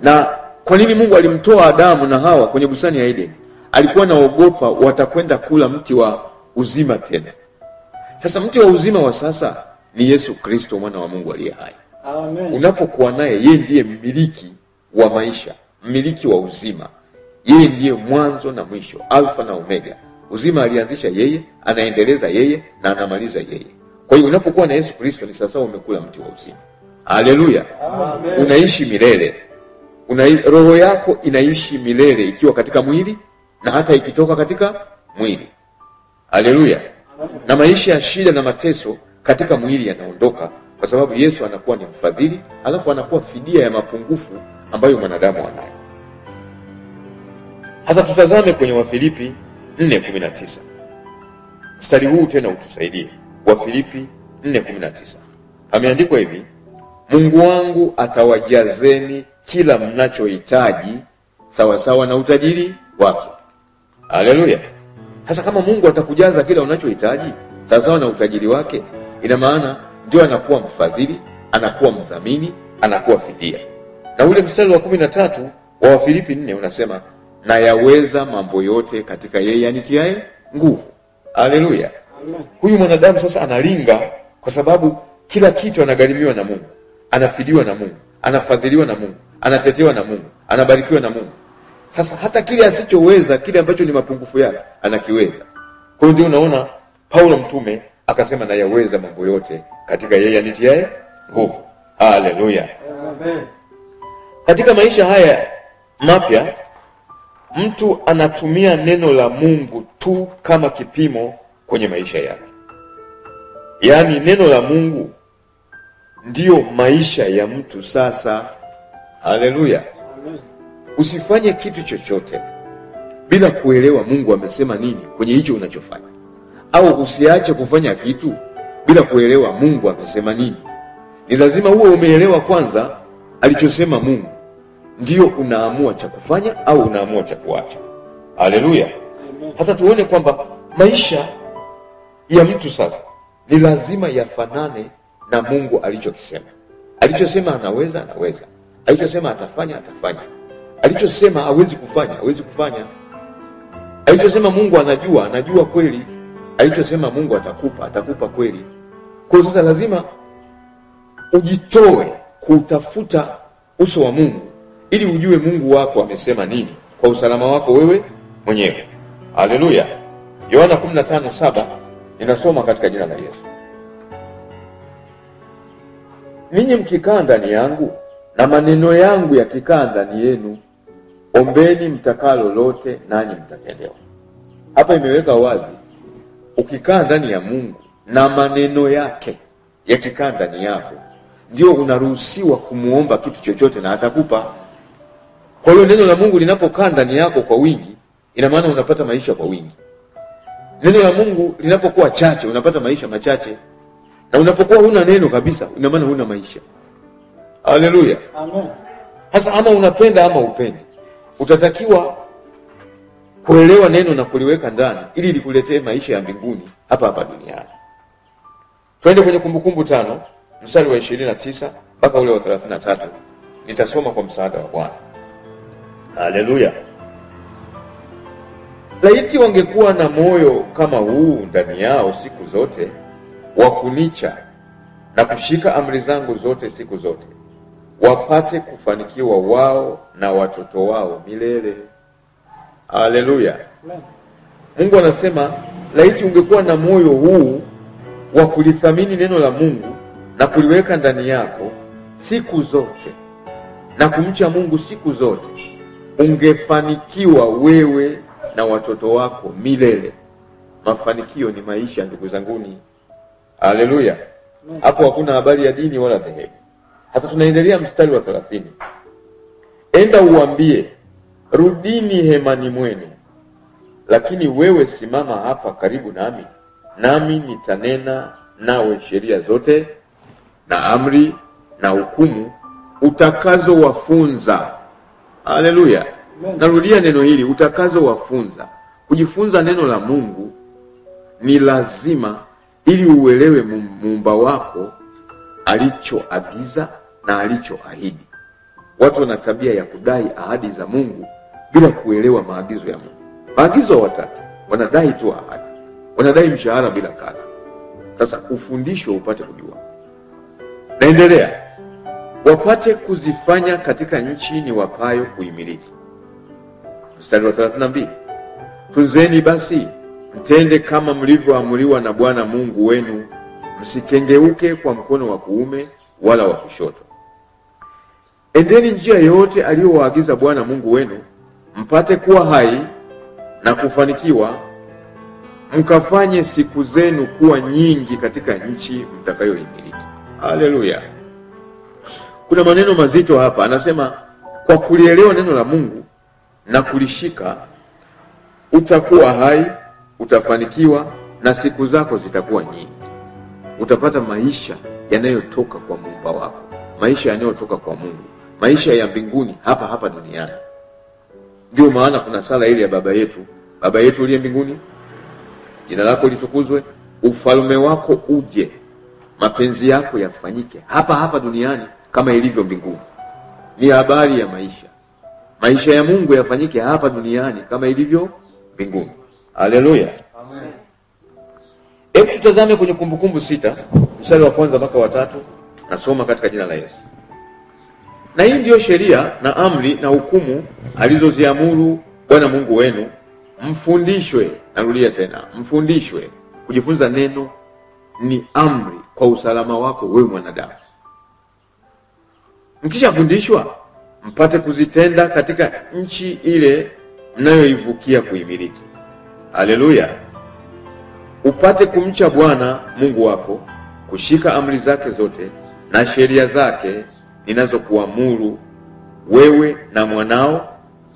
Na kwa nini Mungu alimtoa Adamu na Hawa kwenye bustani ya Edeni? Alikuwa naogopa watakwenda kula mti wa uzima tena. Sasa mti wa uzima wa sasa ni Yesu Kristo mwana wa Mungu aliye hai. Amen. Unapokuwa naye, yeye ndiye mmiliki wa maisha, mmiliki wa uzima. Yeye ndiye mwanzo na mwisho, alfa na omega. Uzima alianzisha yeye, anaendeleza yeye na anamaliza yeye. Kwa hiyo unapokuwa na Yesu Kristo ni sasa umekula mti wa uzima. Haleluya! Unaishi milele una, roho yako inaishi milele ikiwa katika mwili na hata ikitoka katika mwili. Haleluya! Na maisha ya shida na mateso katika mwili yanaondoka, kwa sababu Yesu anakuwa ni mfadhili, alafu anakuwa fidia ya mapungufu ambayo mwanadamu anayo. Hasa tutazame kwenye Wafilipi 4:19 mstari huu tena utusaidie. Wafilipi 4:19 ameandikwa hivi, Mungu wangu atawajazeni kila mnachohitaji sawasawa na utajiri wake. Haleluya! Sasa kama Mungu atakujaza kila unachohitaji sawasawa na utajiri wake, ina maana ndio anakuwa mfadhili, anakuwa mdhamini, anakuwa fidia. Na ule mstari wa kumi na tatu wa Wafilipi nne unasema na yaweza mambo yote katika yeye anitiaye nguvu. Haleluya! Huyu mwanadamu sasa analinga, kwa sababu kila kitu anagharimiwa na Mungu, anafidiwa na Mungu, anafadhiliwa na Mungu, anatetewa na Mungu, anabarikiwa na Mungu. Sasa hata kile asichoweza, kile ambacho ni mapungufu yake, anakiweza. Kwa hiyo ndio unaona Paulo mtume akasema na yaweza mambo yote katika yeye anitiaye nguvu. Haleluya! Amen. Katika maisha haya mapya mtu anatumia neno la Mungu tu kama kipimo kwenye maisha yake. Yaani neno la Mungu ndiyo maisha ya mtu sasa. Haleluya! Usifanye kitu chochote bila kuelewa Mungu amesema nini kwenye hicho unachofanya, au usiache kufanya kitu bila kuelewa Mungu amesema nini. Ni lazima uwe umeelewa kwanza alichosema Mungu, ndiyo unaamua cha kufanya au unaamua cha kuacha. Haleluya! Sasa tuone kwamba maisha ya mtu sasa ni lazima yafanane na Mungu alichokisema. Alichosema anaweza, anaweza. Alichosema atafanya, atafanya. Alichosema hawezi kufanya, hawezi kufanya. Alichosema Mungu anajua, anajua kweli. Alichosema Mungu atakupa, atakupa kweli. Kwa hiyo sasa lazima ujitoe kutafuta uso wa Mungu ili ujue Mungu wako amesema nini kwa usalama wako wewe mwenyewe. Haleluya. Yohana 15:7 inasoma katika jina la Yesu. Ninyi mkikaa ndani yangu na maneno yangu yakikaa ndani yenu, ombeni mtakalo lolote, nanyi mtatendewa. Hapa imeweka wazi, ukikaa ndani ya Mungu na maneno yake yakikaa ndani yako, ndio unaruhusiwa kumuomba kitu chochote na atakupa. Kwa hiyo neno la Mungu linapokaa ndani yako kwa wingi, ina maana unapata maisha kwa wingi. Neno la Mungu linapokuwa chache, unapata maisha machache, na unapokuwa huna neno kabisa, ina maana huna maisha. Haleluya! Amen. Sasa ama unapenda ama upendi, utatakiwa kuelewa neno na kuliweka ndani ili likuletee maisha ya mbinguni hapa hapa duniani. Twende kwenye Kumbukumbu tano mstari wa ishirini na tisa mpaka ule wa thelathini na tatu. Nitasoma kwa msaada wa Bwana. Haleluya! Laiti wangekuwa na moyo kama huu ndani yao siku zote, wa kunicha na kushika amri zangu zote siku zote, wapate kufanikiwa wao na watoto wao milele. Haleluya! Mungu anasema laiti ungekuwa na moyo huu wa kulithamini neno la Mungu na kuliweka ndani yako siku zote na kumcha Mungu siku zote, ungefanikiwa wewe na watoto wako milele. Mafanikio ni maisha, ndugu zanguni. Haleluya! Hapo hakuna habari ya dini wala dhehebu. Hata tunaendelea mstari wa thelathini, enda uambie, rudini hemani mwenu lakini wewe simama hapa karibu nami, nami nitanena nawe sheria zote na amri na hukumu utakazowafunza. Haleluya! Narudia neno hili, utakazowafunza. Kujifunza neno la Mungu ni lazima ili uelewe muumba wako alichoagiza na alichoahidi. Watu wana tabia ya kudai ahadi za Mungu bila kuelewa maagizo ya Mungu. Maagizo watatu, wanadai tu ahadi, wanadai mshahara bila kazi. Sasa ufundisho upate kujua. Naendelea, wapate kuzifanya katika nchi ni wapayo kuimiliki. Mstari wa 32, tunzeni basi mtende kama mlivyoamriwa na Bwana Mungu wenu, msikengeuke kwa mkono wa kuume wala wa kushoto. Endeni njia yote aliyowaagiza Bwana Mungu wenu, mpate kuwa hai na kufanikiwa, mkafanye siku zenu kuwa nyingi katika nchi mtakayoimiliki. Haleluya! Kuna maneno mazito hapa, anasema kwa kulielewa neno la Mungu na kulishika, utakuwa hai, utafanikiwa na siku zako zitakuwa nyingi. Utapata maisha yanayotoka kwa muumba wako, maisha yanayotoka kwa Mungu, maisha ya mbinguni hapa hapa duniani. Ndio maana kuna sala ile ya baba yetu, baba yetu uliye mbinguni, jina lako litukuzwe, ufalme wako uje, mapenzi yako yafanyike hapa hapa duniani kama ilivyo mbinguni. Ni habari ya maisha, maisha ya Mungu yafanyike hapa duniani kama ilivyo mbinguni. Haleluya! Amen. Hebu tutazame kwenye Kumbukumbu sita mstari wa kwanza mpaka watatu. Nasoma katika jina la Yesu. Na hii ndiyo sheria na amri na hukumu alizoziamuru Bwana Mungu wenu, mfundishwe. Narudia tena, mfundishwe. Kujifunza neno ni amri kwa usalama wako wewe mwanadamu. Mkishafundishwa mpate kuzitenda katika nchi ile mnayoivukia kuimiliki. Haleluya! upate kumcha Bwana Mungu wako, kushika amri zake zote na sheria zake ninazokuamuru wewe na mwanao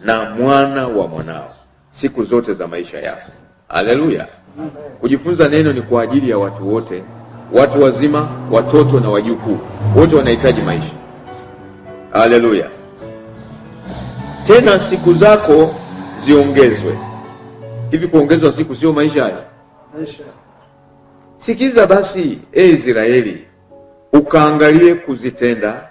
na mwana wa mwanao siku zote za maisha yako. Haleluya! Kujifunza neno ni kwa ajili ya watu wote, watu wazima, watoto na wajukuu, wote wanahitaji maisha. Haleluya! Tena siku zako ziongezwe. Hivi kuongezwa siku sio maisha haya? Sikiza basi, e Israeli, ukaangalie kuzitenda,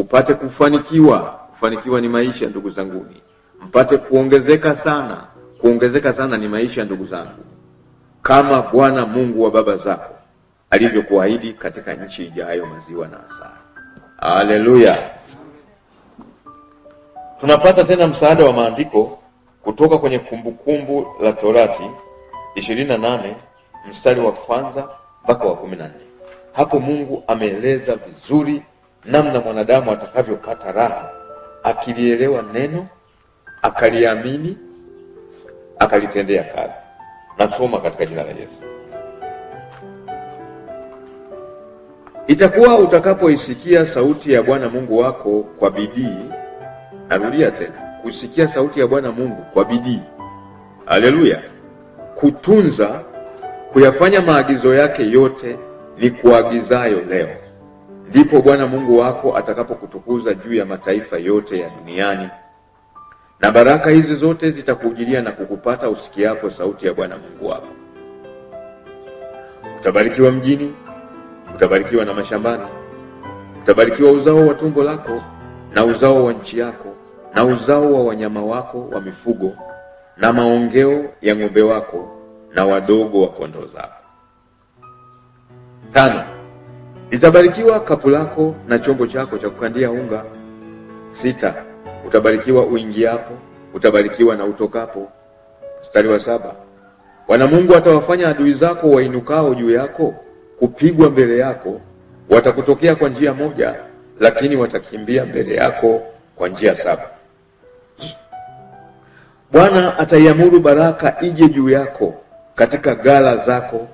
upate kufanikiwa. Kufanikiwa ni maisha, ndugu zanguni, mpate kuongezeka sana. Kuongezeka sana ni maisha, ndugu zangu, kama Bwana Mungu wa baba zako alivyokuahidi katika nchi ijayo maziwa na asali. Haleluya! Tunapata tena msaada wa maandiko kutoka kwenye Kumbukumbu la Torati 28 mstari wa kwanza mpaka wa kumi na nne. Hapo Mungu ameeleza vizuri namna mwanadamu atakavyopata raha akilielewa neno, akaliamini, akalitendea kazi. Nasoma katika jina la Yesu. Itakuwa utakapoisikia sauti ya Bwana Mungu wako kwa bidii, narudia tena, kusikia sauti ya Bwana Mungu kwa bidii, haleluya, kutunza kuyafanya maagizo yake yote ni kuagizayo leo, ndipo Bwana Mungu wako atakapokutukuza juu ya mataifa yote ya duniani, na baraka hizi zote zitakujilia na kukupata usikiapo sauti ya Bwana Mungu wako. Utabarikiwa mjini, utabarikiwa na mashambani, utabarikiwa uzao wa tumbo lako na uzao wa nchi yako na uzao wa wanyama wako wa mifugo na maongeo ya ng'ombe wako na wadogo wa kondoo zako. Tano, litabarikiwa kapu lako na chombo chako cha kukandia unga. Sita, utabarikiwa uingiapo, utabarikiwa na utokapo. Mstari wa saba, Bwana Mungu atawafanya adui zako wainukao juu yako kupigwa mbele yako, watakutokea kwa njia moja, lakini watakimbia mbele yako kwa njia saba. Bwana ataiamuru baraka ije juu yako katika ghala zako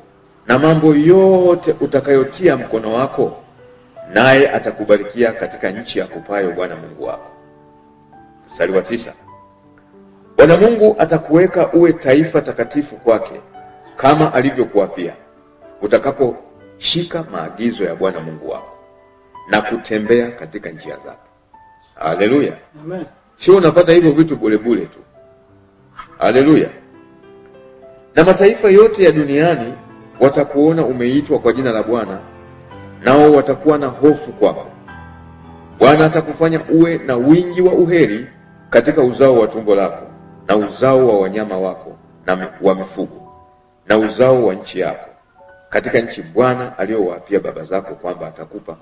na mambo yote utakayotia mkono wako, naye atakubarikia katika nchi akupayo Bwana Mungu wako. Mstari wa tisa, Bwana Mungu atakuweka uwe taifa takatifu kwake, kama alivyokuapia, utakaposhika maagizo ya Bwana Mungu wako na kutembea katika njia zake. Haleluya! Amen. Sio unapata hivyo vitu bure tu. Haleluya! na mataifa yote ya duniani watakuona umeitwa kwa jina la Bwana, nao watakuwa na hofu kwako. Bwana atakufanya uwe na wingi wa uheri katika uzao wa tumbo lako na uzao wa wanyama wako na wa mifugo na uzao wa nchi yako katika nchi Bwana aliyowaapia baba zako kwamba atakupa.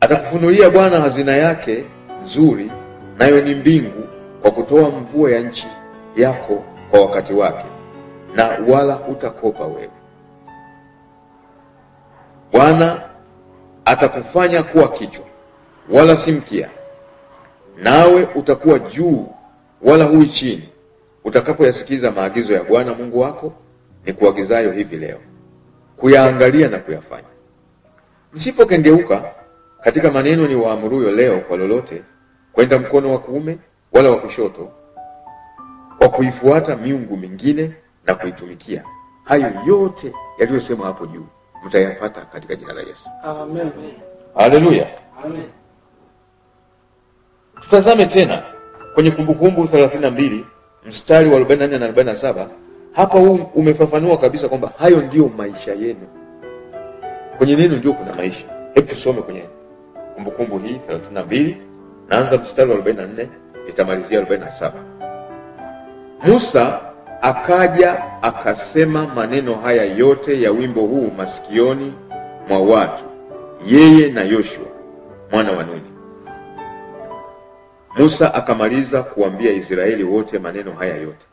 Atakufunulia Bwana hazina yake nzuri, nayo ni mbingu, kwa kutoa mvua ya nchi yako kwa wakati wake, na wala hutakopa wewe. Bwana atakufanya kuwa kichwa wala si mkia, nawe utakuwa juu wala hui chini, utakapoyasikiza maagizo ya Bwana Mungu wako ni kuagizayo hivi leo, kuyaangalia na kuyafanya. Msipokengeuka katika maneno ni waamuruyo leo kwa lolote, kwenda mkono wa kuume wala wa kushoto, kwa kuifuata miungu mingine na kuitumikia, hayo yote yaliyosemwa hapo juu mtayapata katika jina la Yesu. Amen. Haleluya! Amen. Tutazame tena kwenye Kumbukumbu 32 mstari wa 44 na 47. Hapa huu umefafanua kabisa kwamba hayo ndiyo maisha yenu. Kwenye neno ndio kuna maisha. Hebu tusome kwenye Kumbukumbu hii 32, naanza mstari wa 44 itamalizia 47. Musa akaja akasema maneno haya yote ya wimbo huu masikioni mwa watu, yeye na Yoshua mwana wa Nuni. Musa akamaliza kuambia Israeli wote maneno haya yote,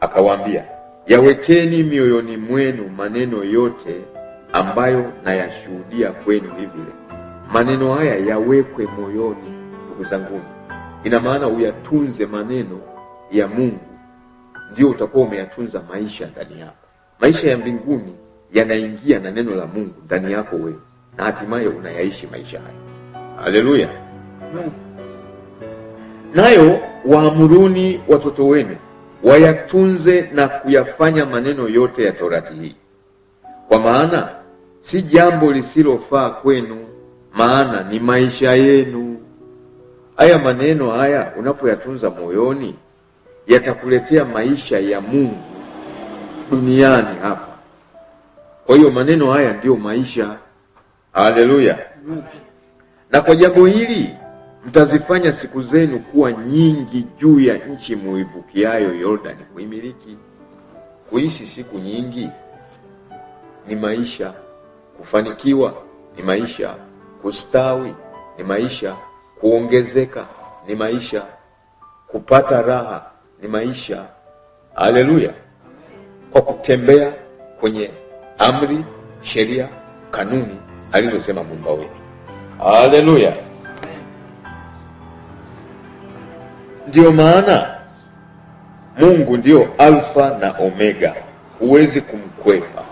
akawaambia, yawekeni mioyoni mwenu maneno yote ambayo nayashuhudia kwenu hivi leo. Maneno haya yawekwe moyoni, ndugu zanguni. Ina maana uyatunze maneno ya Mungu, ndio utakuwa umeyatunza maisha ndani yako. Maisha ya mbinguni yanaingia na neno la Mungu ndani yako wewe, na hatimaye unayaishi maisha haya. Haleluya! Nayo waamuruni watoto wenu wayatunze na kuyafanya maneno yote ya torati hii, kwa maana si jambo lisilofaa kwenu, maana ni maisha yenu. Haya maneno haya unapoyatunza moyoni, yatakuletea maisha ya Mungu duniani hapa. Kwa hiyo maneno haya ndiyo maisha. Haleluya! Na kwa jambo hili mtazifanya siku zenu kuwa nyingi juu ya nchi muivukiayo Yordani kuimiliki. Kuishi siku nyingi ni maisha, kufanikiwa ni maisha, kustawi ni maisha, kuongezeka ni maisha, kupata raha ni maisha. Haleluya! Kwa kutembea kwenye amri, sheria, kanuni alizosema Muumba wetu. Haleluya! Ndiyo maana Mungu ndiyo Alfa na Omega, huwezi kumkwepa.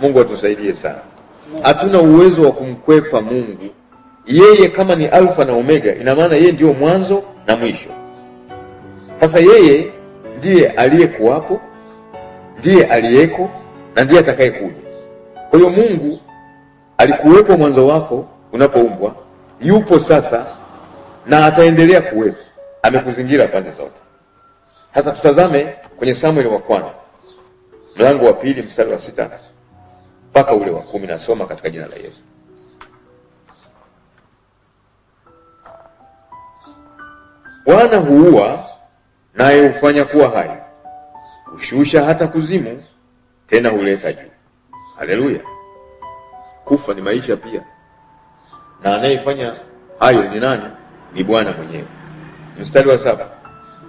Mungu atusaidie sana. Hatuna uwezo wa kumkwepa Mungu. Yeye kama ni Alfa na Omega, ina maana yeye ndiyo mwanzo na mwisho. Sasa yeye ndiye aliyekuwapo, ndiye aliyeko na ndiye atakayekuja. Kwa hiyo Mungu alikuwepo mwanzo wako unapoumbwa, yupo sasa na ataendelea kuwepo, amekuzingira pande zote. Sasa tutazame kwenye Samueli wa kwanza mlango wa pili mstari wa sita mpaka ule wa kumi. Nasoma katika jina la Yesu. Bwana huua naye hufanya kuwa hai, hushusha hata kuzimu, tena huleta juu. Haleluya! Kufa ni maisha pia, na anayefanya hayo ni nani? Ni Bwana mwenyewe. Mstari wa saba,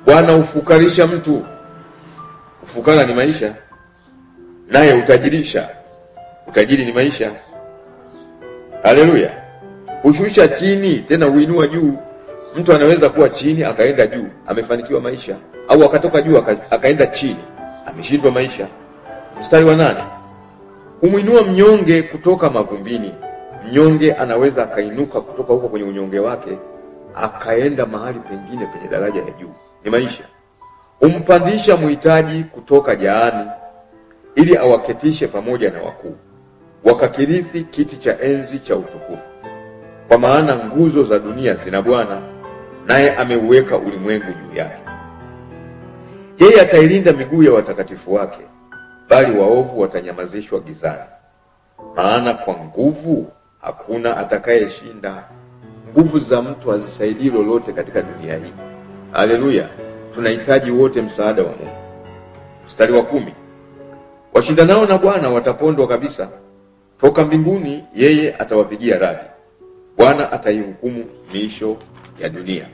Bwana hufukarisha mtu. Ufukara ni maisha, naye utajirisha. Utajiri ni maisha. Haleluya! Hushusha chini, tena huinua juu. Mtu anaweza kuwa chini akaenda juu, amefanikiwa maisha, au akatoka juu akaenda chini, ameshindwa maisha. Mstari wa nane, humwinua mnyonge kutoka mavumbini. Mnyonge anaweza akainuka kutoka huko kwenye unyonge wake akaenda mahali pengine penye daraja ya juu, ni maisha. Humpandisha mhitaji kutoka jaani, ili awaketishe pamoja na wakuu, wakakirithi kiti cha enzi cha utukufu. Kwa maana nguzo za dunia zina Bwana, naye ameuweka ulimwengu juu yake. Yeye atailinda miguu ya watakatifu wake, bali waovu watanyamazishwa gizani. Maana kwa nguvu hakuna atakayeshinda. Nguvu za mtu hazisaidii lolote katika dunia hii. Haleluya! Tunahitaji wote msaada wa Mungu. Mstari wa kumi, washindanao na Bwana watapondwa kabisa. Toka mbinguni yeye atawapigia radi. Bwana ataihukumu miisho ya dunia,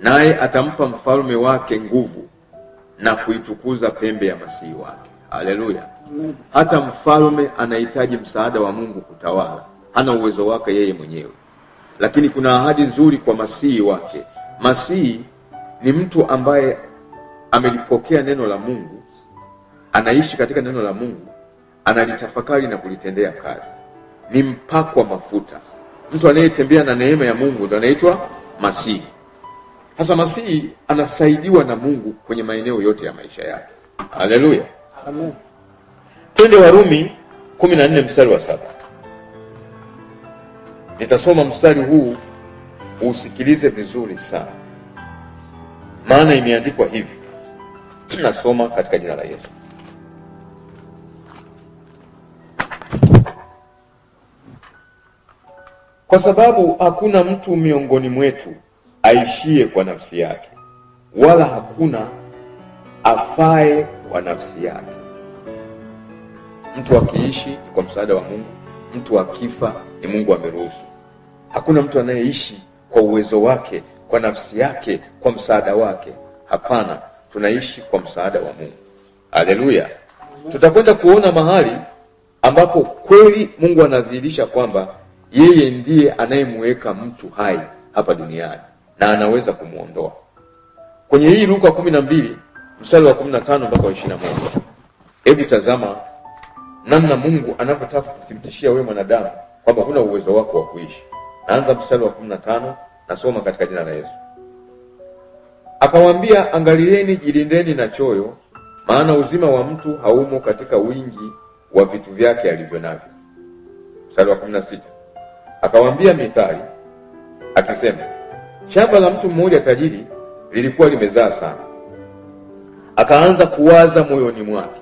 naye atampa mfalme wake nguvu na kuitukuza pembe ya masihi wake. Haleluya! Hata mfalme anahitaji msaada wa Mungu kutawala, hana uwezo wake yeye mwenyewe, lakini kuna ahadi nzuri kwa masihi wake. Masihi ni mtu ambaye amelipokea neno la Mungu, anaishi katika neno la Mungu, analitafakari na kulitendea kazi. Ni mpakwa mafuta. Mtu anayetembea na neema ya Mungu ndo anaitwa masihi. Sasa masihi anasaidiwa na Mungu kwenye maeneo yote ya maisha yake. Haleluya! Amen. Twende Warumi kumi na nne mstari wa saba. Nitasoma mstari huu usikilize vizuri sana, maana imeandikwa hivi. *clears throat* Nasoma katika jina la Yesu. Kwa sababu hakuna mtu miongoni mwetu aishie kwa nafsi yake, wala hakuna afae kwa nafsi yake. Mtu akiishi kwa msaada wa Mungu, mtu akifa ni Mungu ameruhusu. Hakuna mtu anayeishi kwa uwezo wake, kwa nafsi yake, kwa msaada wake. Hapana, tunaishi kwa msaada wa Mungu. Haleluya! Tutakwenda kuona mahali ambapo kweli Mungu anadhihirisha kwamba yeye ndiye anayemweka mtu hai hapa duniani na anaweza kumwondoa. Kwenye hii Luka kumi na mbili mstari wa kumi na tano mpaka wa ishirini na moja hebu tazama namna Mungu anavyotaka kuthibitishia wewe mwanadamu kwamba huna uwezo wako wa kuishi. Naanza mstari wa kumi na tano nasoma katika jina la Yesu. Akawaambia, angalieni, jilindeni na choyo, maana uzima wa mtu haumo katika wingi wa vitu vyake alivyo navyo. Mstari wa kumi na sita mithali akisema, shamba la mtu mmoja tajiri lilikuwa limezaa sana. Akaanza kuwaza moyoni mwake.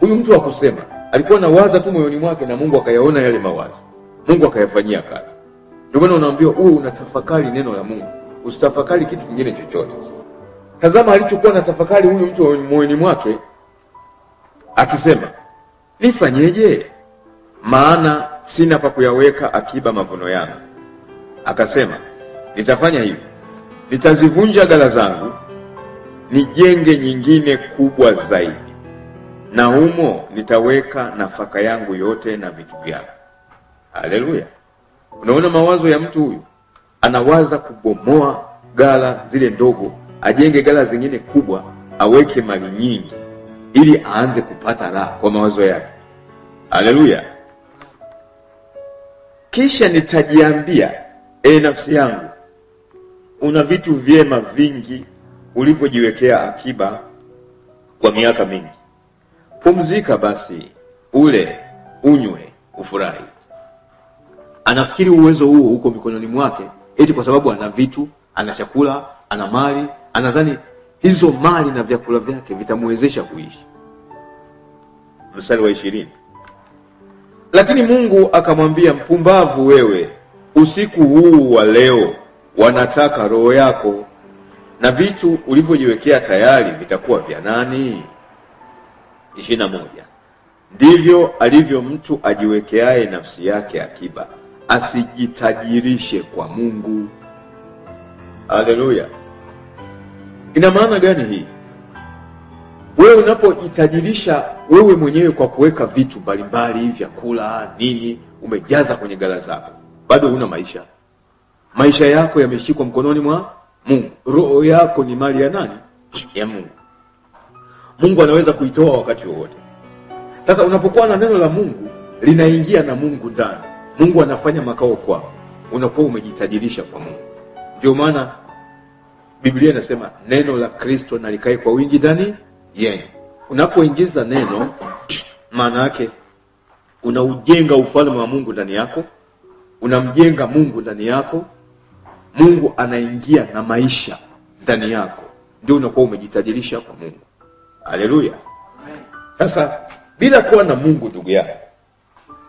Huyu mtu akusema, alikuwa anawaza tu moyoni mwake, na Mungu akayaona yale mawazo, Mungu akayafanyia kazi. Ndio maana unaambiwa uwe unatafakari neno la Mungu, usitafakari kitu kingine chochote. Tazama alichokuwa na tafakari huyu mtu moyoni mwake, akisema, nifanyeje? Maana sina pa kuyaweka akiba mavuno yangu. Akasema, nitafanya hivi, nitazivunja ghala zangu, nijenge nyingine kubwa zaidi, na humo nitaweka nafaka yangu yote na vitu vyangu. Haleluya! Unaona mawazo ya mtu huyu, anawaza kubomoa ghala zile ndogo, ajenge ghala zingine kubwa, aweke mali nyingi, ili aanze kupata raha kwa mawazo yake. Haleluya! Kisha nitajiambia, e nafsi yangu, una vitu vyema vingi ulivyojiwekea akiba kwa miaka mingi. Pumzika basi, ule, unywe, ufurahi. Anafikiri uwezo huo uko mikononi mwake, eti kwa sababu ana vitu, ana chakula, ana mali, anadhani hizo mali na vyakula vyake vitamwezesha kuishi. Mstari wa ishirini. Lakini Mungu akamwambia, mpumbavu wewe, usiku huu wa leo wanataka roho yako, na vitu ulivyojiwekea tayari vitakuwa vya nani? ishirini na moja. Ndivyo alivyo mtu ajiwekeaye nafsi yake akiba, asijitajirishe kwa Mungu. Haleluya! Ina maana gani hii? Wewe unapojitajirisha wewe mwenyewe kwa kuweka vitu mbalimbali, vyakula nini, umejaza kwenye gara zako, bado huna maisha. Maisha yako yameshikwa mkononi mwa Mungu. Roho yako ni mali ya nani? Ya Mungu. Mungu anaweza kuitoa wakati wowote. Sasa unapokuwa na neno la Mungu linaingia na Mungu ndani, Mungu anafanya makao kwako, unakuwa umejitajirisha kwa Mungu. Ndio maana Biblia inasema neno la Kristo nalikae kwa wingi ndani yenu. Unapoingiza neno, maana yake unaujenga ufalme wa Mungu ndani yako, unamjenga Mungu ndani yako, Mungu anaingia na maisha ndani yako, ndio unakuwa umejitajirisha kwa Mungu. Haleluya! Sasa bila kuwa na Mungu, ndugu yangu,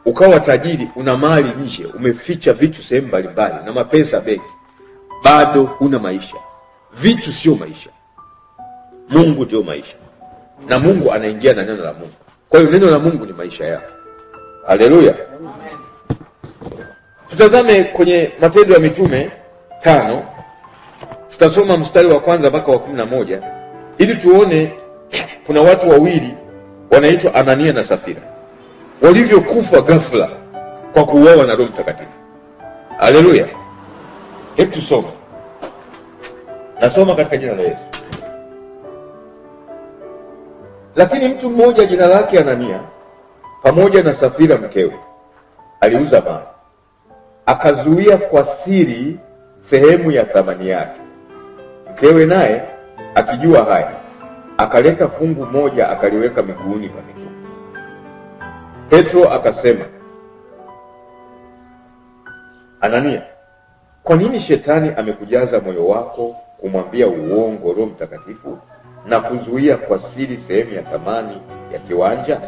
ukawa tajiri, una mali nje, umeficha vitu sehemu mbalimbali na mapesa benki, bado huna maisha. Vitu sio maisha, Mungu ndio maisha, na Mungu anaingia na neno la Mungu. Kwa hiyo neno la Mungu ni maisha yako. Haleluya! Tutazame kwenye Matendo ya Mitume tano, tutasoma mstari wa kwanza mpaka wa kumi na moja. Ili tuone kuna watu wawili wanaitwa Anania na Safira. Walivyokufa ghafla kwa kuuawa na Roho Mtakatifu. aleluya Hebu tusome, nasoma katika jina la Yesu. Lakini mtu mmoja jina lake Anania pamoja na Safira mkewe aliuza mali, akazuia kwa siri sehemu ya thamani yake. Mkewe naye akijua haya, akaleta fungu moja akaliweka miguuni pa mitume. Petro akasema, Anania, kwa nini shetani amekujaza moyo wako kumwambia uongo Roho Mtakatifu na kuzuia kwa siri sehemu ya thamani ya kiwanja?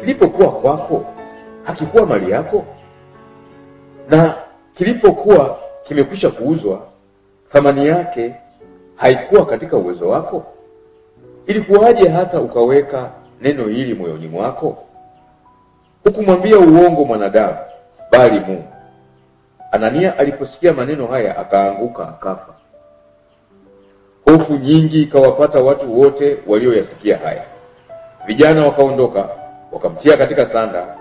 Kilipokuwa kwako hakikuwa mali yako? Na kilipokuwa kimekwisha kuuzwa, thamani yake haikuwa katika uwezo wako? Ilikuwaje hata ukaweka neno hili moyoni mwako? Hukumwambia uongo mwanadamu, bali Mungu. Anania aliposikia maneno haya akaanguka akafa. Hofu nyingi ikawapata watu wote walioyasikia haya. Vijana wakaondoka wakamtia katika sanda,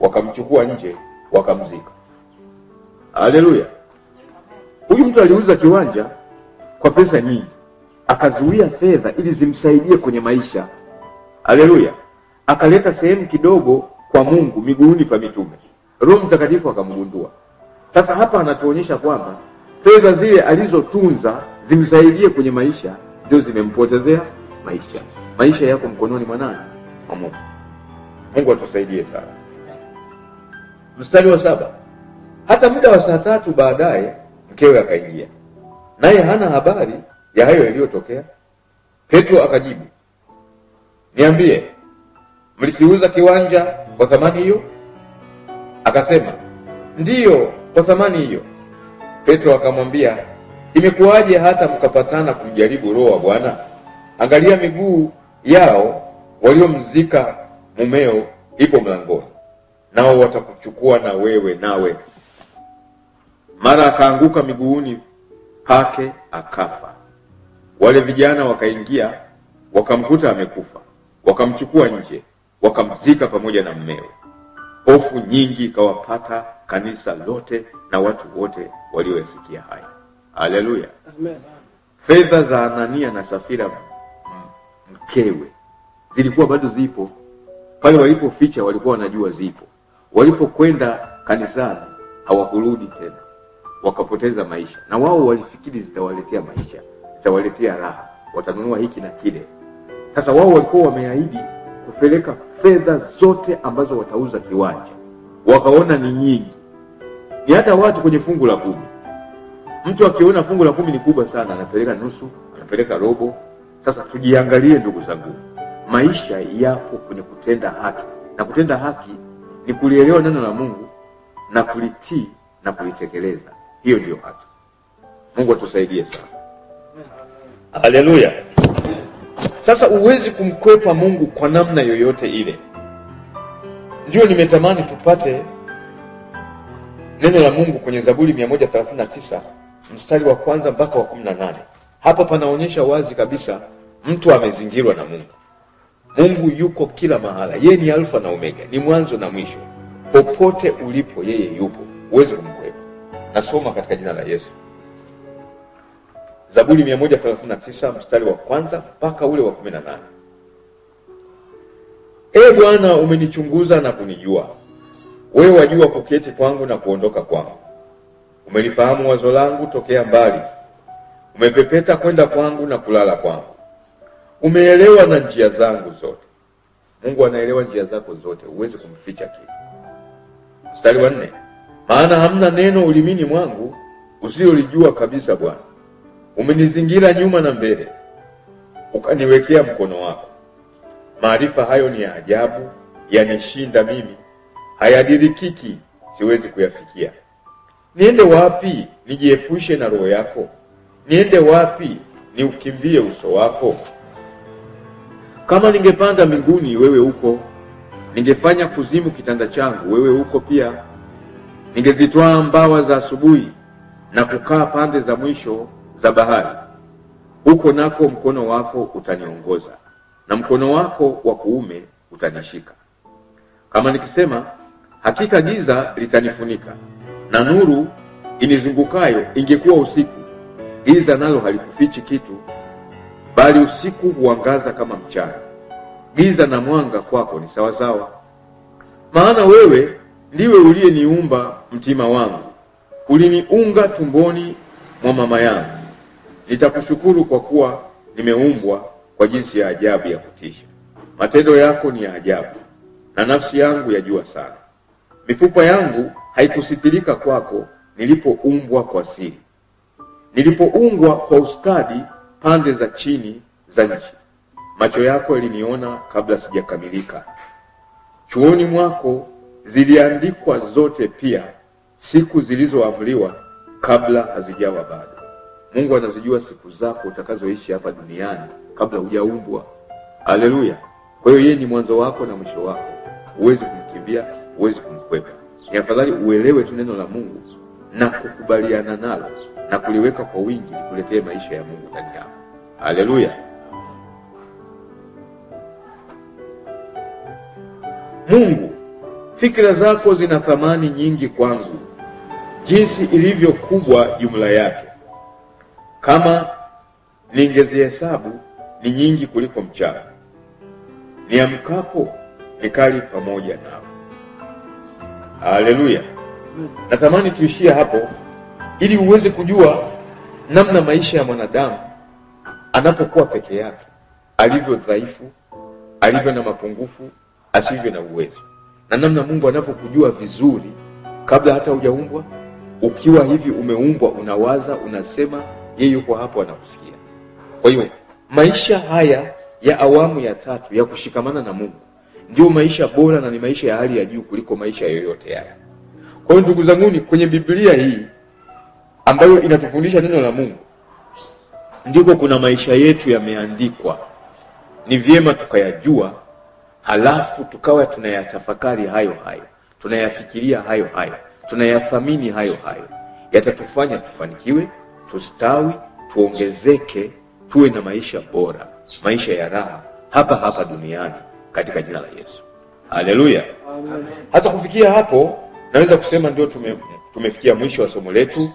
wakamchukua nje, wakamzika. Haleluya! Huyu mtu aliuza kiwanja kwa pesa nyingi, akazuia fedha ili zimsaidie kwenye maisha. Haleluya! Akaleta sehemu kidogo kwa Mungu miguuni pa mitume. Roho Mtakatifu akamgundua. Sasa hapa anatuonyesha kwamba fedha zile alizotunza zimsaidie kwenye maisha ndio zimempotezea maisha. Maisha yako mkononi mwa nani? Mwa Mungu. Mungu atusaidie sana. Mstari wa saba. Hata muda wa saa tatu baadaye mkewe akaingia, naye hana habari ya hayo yaliyotokea. Petro akajibu, niambie, mlikiuza kiwanja kwa thamani hiyo? Akasema, ndiyo, kwa thamani hiyo. Petro akamwambia, imekuwaje hata mkapatana kumjaribu Roho wa Bwana? Angalia, miguu yao waliomzika mumeo ipo mlangoni, nao watakuchukua na wewe nawe. Mara akaanguka miguuni pake akafa. Wale vijana wakaingia wakamkuta amekufa, wakamchukua nje, wakamzika pamoja na mmewe. Hofu nyingi ikawapata kanisa lote na watu wote walioyasikia haya. aleluya Amen. Fedha za Anania na Safira mkewe zilikuwa bado zipo pale walipoficha, walikuwa wanajua zipo. Walipokwenda kanisani hawakurudi tena, wakapoteza maisha, na wao walifikiri zitawaletea maisha, zitawaletea raha, watanunua hiki na kile. Sasa wao walikuwa wameahidi kupeleka fedha zote ambazo watauza kiwanja, wakaona ni nyingi, ni hata watu kwenye fungu la kumi. Mtu akiona fungu la kumi ni kubwa sana, anapeleka nusu, anapeleka robo. Sasa tujiangalie, ndugu zangu, maisha yapo kwenye kutenda haki, na kutenda haki ni kulielewa neno la Mungu na kulitii na kulitekeleza. Hiyo ndio haki. Mungu atusaidie sana. Haleluya! Sasa huwezi kumkwepa Mungu kwa namna yoyote ile. Ndio nimetamani tupate neno la Mungu kwenye Zaburi 139 mstari wa kwanza mpaka wa 18. Hapa panaonyesha wazi kabisa mtu amezingirwa na Mungu. Mungu yuko kila mahala, yeye ni Alfa na Omega, ni mwanzo na mwisho. Popote ulipo, yeye yupo, huwezi kumkwepa. Nasoma katika jina la Yesu. Zaburi 139 mstari wa kwanza mpaka ule wa 18. Ee Bwana, umenichunguza na kunijua wewe wajua kuketi kwangu na kuondoka kwangu. Umelifahamu wazo langu tokea mbali, umepepeta kwenda kwangu na kulala kwangu. Umeelewa na njia zangu zote. Mungu anaelewa njia zako zote, huwezi kumficha kitu. Mstari wa nne, maana hamna neno ulimini mwangu usiyolijua kabisa. Bwana, umenizingira nyuma na mbele, ukaniwekea mkono wako. Maarifa hayo ni ya ajabu, yanishinda mimi, hayadirikiki, siwezi kuyafikia. Niende wapi nijiepushe na roho yako? Niende wapi niukimbie uso wako? Kama ningepanda mbinguni, wewe uko; ningefanya kuzimu kitanda changu, wewe uko pia. Ningezitwaa mbawa za asubuhi na kukaa pande za mwisho za bahari, huko nako mkono wako utaniongoza, na mkono wako wa kuume utanishika. Kama nikisema, hakika giza litanifunika na nuru inizungukayo ingekuwa usiku, giza nalo halikufichi kitu, bali usiku huangaza kama mchana. Giza na mwanga kwako ni sawasawa. Maana wewe ndiwe uliyeniumba mtima wangu, uliniunga tumboni mwa mama yangu. Nitakushukuru kwa kuwa nimeumbwa kwa jinsi ya ajabu ya kutisha. Matendo yako ni ya ajabu, na nafsi yangu yajua sana. Mifupa yangu haikusitirika kwako nilipoumbwa kwa siri, nilipoungwa kwa ustadi pande za chini za nchi. Macho yako yaliniona kabla sijakamilika. Chuoni mwako ziliandikwa zote pia siku zilizoamriwa kabla hazijawa bado. Mungu anazijua siku zako utakazoishi hapa duniani kabla hujaumbwa. Haleluya! Kwa hiyo yeye ni mwanzo wako na mwisho wako, huwezi kumkimbia, huwezi kumkwepa. Ni afadhali uelewe tu neno la Mungu na kukubaliana nalo na kuliweka kwa wingi, likuletee maisha ya Mungu ndani yako. Haleluya! Mungu, fikira zako zina thamani nyingi kwangu, jinsi ilivyo kubwa jumla yake. Kama ningezihesabu ni nyingi kuliko mchana. Niamkapo nikali pamoja nao. Haleluya! Natamani tuishie hapo ili uweze kujua namna maisha ya mwanadamu anapokuwa peke yake alivyo dhaifu, alivyo na mapungufu, asivyo na uwezo, na namna Mungu anavyokujua vizuri kabla hata hujaumbwa. Ukiwa hivi umeumbwa, unawaza, unasema, yeye yuko hapo anakusikia. Kwa hiyo maisha haya ya awamu ya tatu ya kushikamana na Mungu ndio maisha bora na ni maisha ya hali ya juu kuliko maisha yoyote haya. Kwa hiyo ndugu zanguni, kwenye Biblia hii ambayo inatufundisha neno la Mungu ndiko kuna maisha yetu yameandikwa. Ni vyema tukayajua, halafu tukawa tunayatafakari hayo hayo, tunayafikiria hayo hayo, tunayathamini hayo hayo. Yatatufanya tufanikiwe, tustawi, tuongezeke, tuwe na maisha bora, maisha ya raha hapa hapa duniani katika jina la Yesu. Haleluya! Hasa Hata kufikia hapo, naweza kusema ndio tume, tumefikia mwisho wa somo letu.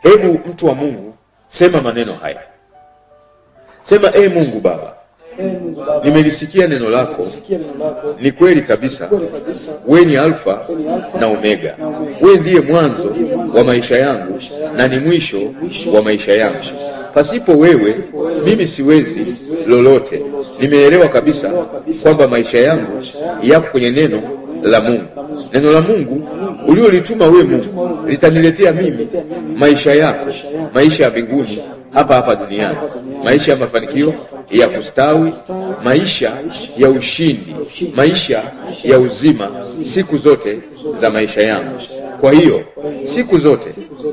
Hebu mtu wa Mungu sema maneno haya, sema: e Ee Mungu Baba, nimelisikia neno lako, ni kweli kabisa. We. Wewe ni Alfa na Omega, na Omega. wewe ndiye mwanzo wa maisha yangu na ni mwisho wa maisha yangu. Pasipo wewe mimi siwezi lolote. Nimeelewa kabisa kwamba maisha yangu yako kwenye neno la Mungu. Neno la Mungu uliolituma wewe Mungu litaniletea mimi maisha yako, maisha ya mbinguni hapa hapa duniani, maisha ya mafanikio, ya kustawi, maisha ya ushindi, maisha ya uzima siku zote za maisha yangu. Kwa hiyo siku zote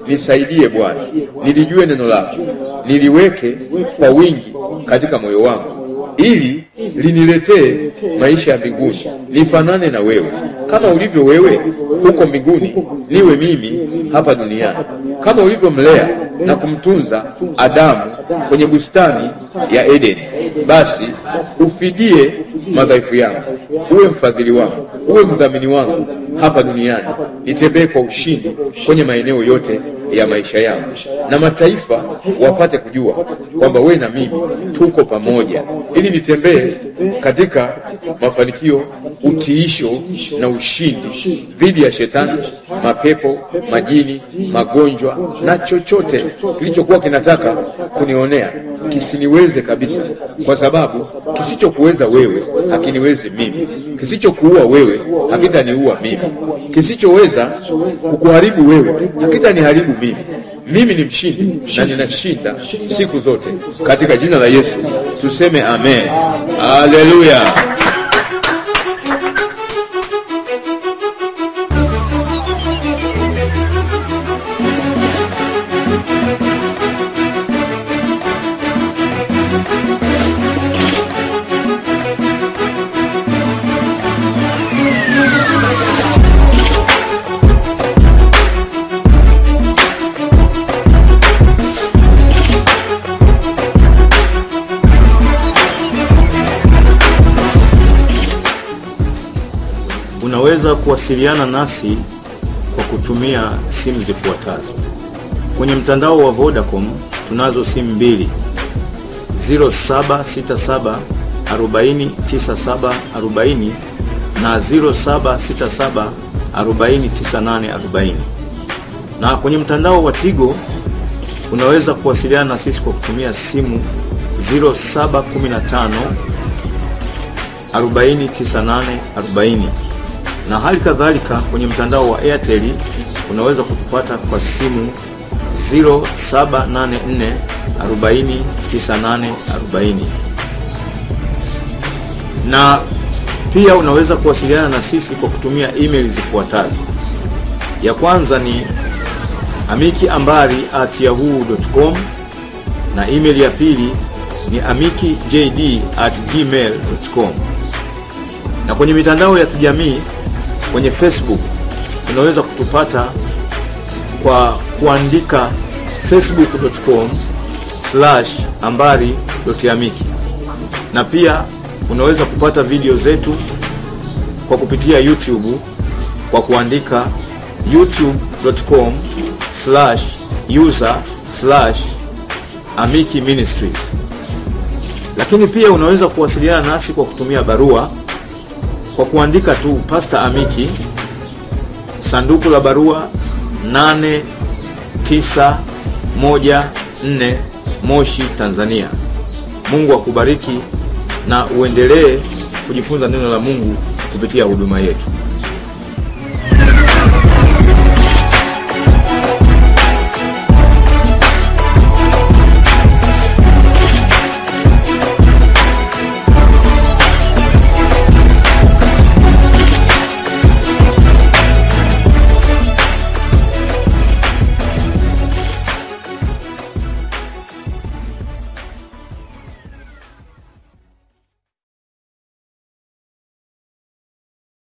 nisaidie Bwana, nilijue neno lako, niliweke kwa wingi katika moyo wangu, ili liniletee maisha ya mbinguni, nifanane na wewe kama ulivyo wewe huko mbinguni, niwe mimi hapa duniani, kama ulivyomlea na kumtunza Adamu kwenye bustani ya Edeni, basi ufidie madhaifu yangu, uwe mfadhili wangu, uwe mdhamini wangu hapa duniani, nitembee kwa ushindi kwenye maeneo yote ya maisha yangu, na mataifa wapate kujua kwamba wewe na mimi tuko pamoja, ili nitembee katika mafanikio, utiisho na ushindi dhidi ya shetani, mapepo, majini, magonjwa na chochote kilichokuwa kinataka kunionea kisiniweze kabisa, kwa sababu kisichokuweza wewe hakiniwezi mimi, kisichokuua wewe hakitaniua mimi, kisichoweza kukuharibu wewe hakitaniharibu. Mimi ni mshindi na ninashinda siku zote katika jina la Yesu. Tuseme amen. Haleluya. Kuwasiliana nasi kwa kutumia simu zifuatazo. Kwenye mtandao wa Vodacom tunazo simu mbili 0767 40 97 40 na 0767 40 98 40. Na kwenye mtandao wa Tigo unaweza kuwasiliana na sisi kwa kutumia simu 0715 40 98 40 na hali kadhalika kwenye mtandao wa Airtel unaweza kutupata kwa simu 0784 40 na pia unaweza kuwasiliana na sisi kwa kutumia email zifuatazo. Ya kwanza ni amikiambari@yahoo.com na email ya pili ni amikijd@gmail.com. na kwenye mitandao ya kijamii kwenye Facebook unaweza kutupata kwa kuandika facebook.com ambari yamiki, na pia unaweza kupata video zetu kwa kupitia YouTube kwa kuandika youtube.com user amiki ministries. Lakini pia unaweza kuwasiliana nasi kwa kutumia barua kwa kuandika tu pasta Amiki, sanduku la barua 8914 Moshi, Tanzania. Mungu akubariki na uendelee kujifunza neno la Mungu kupitia huduma yetu.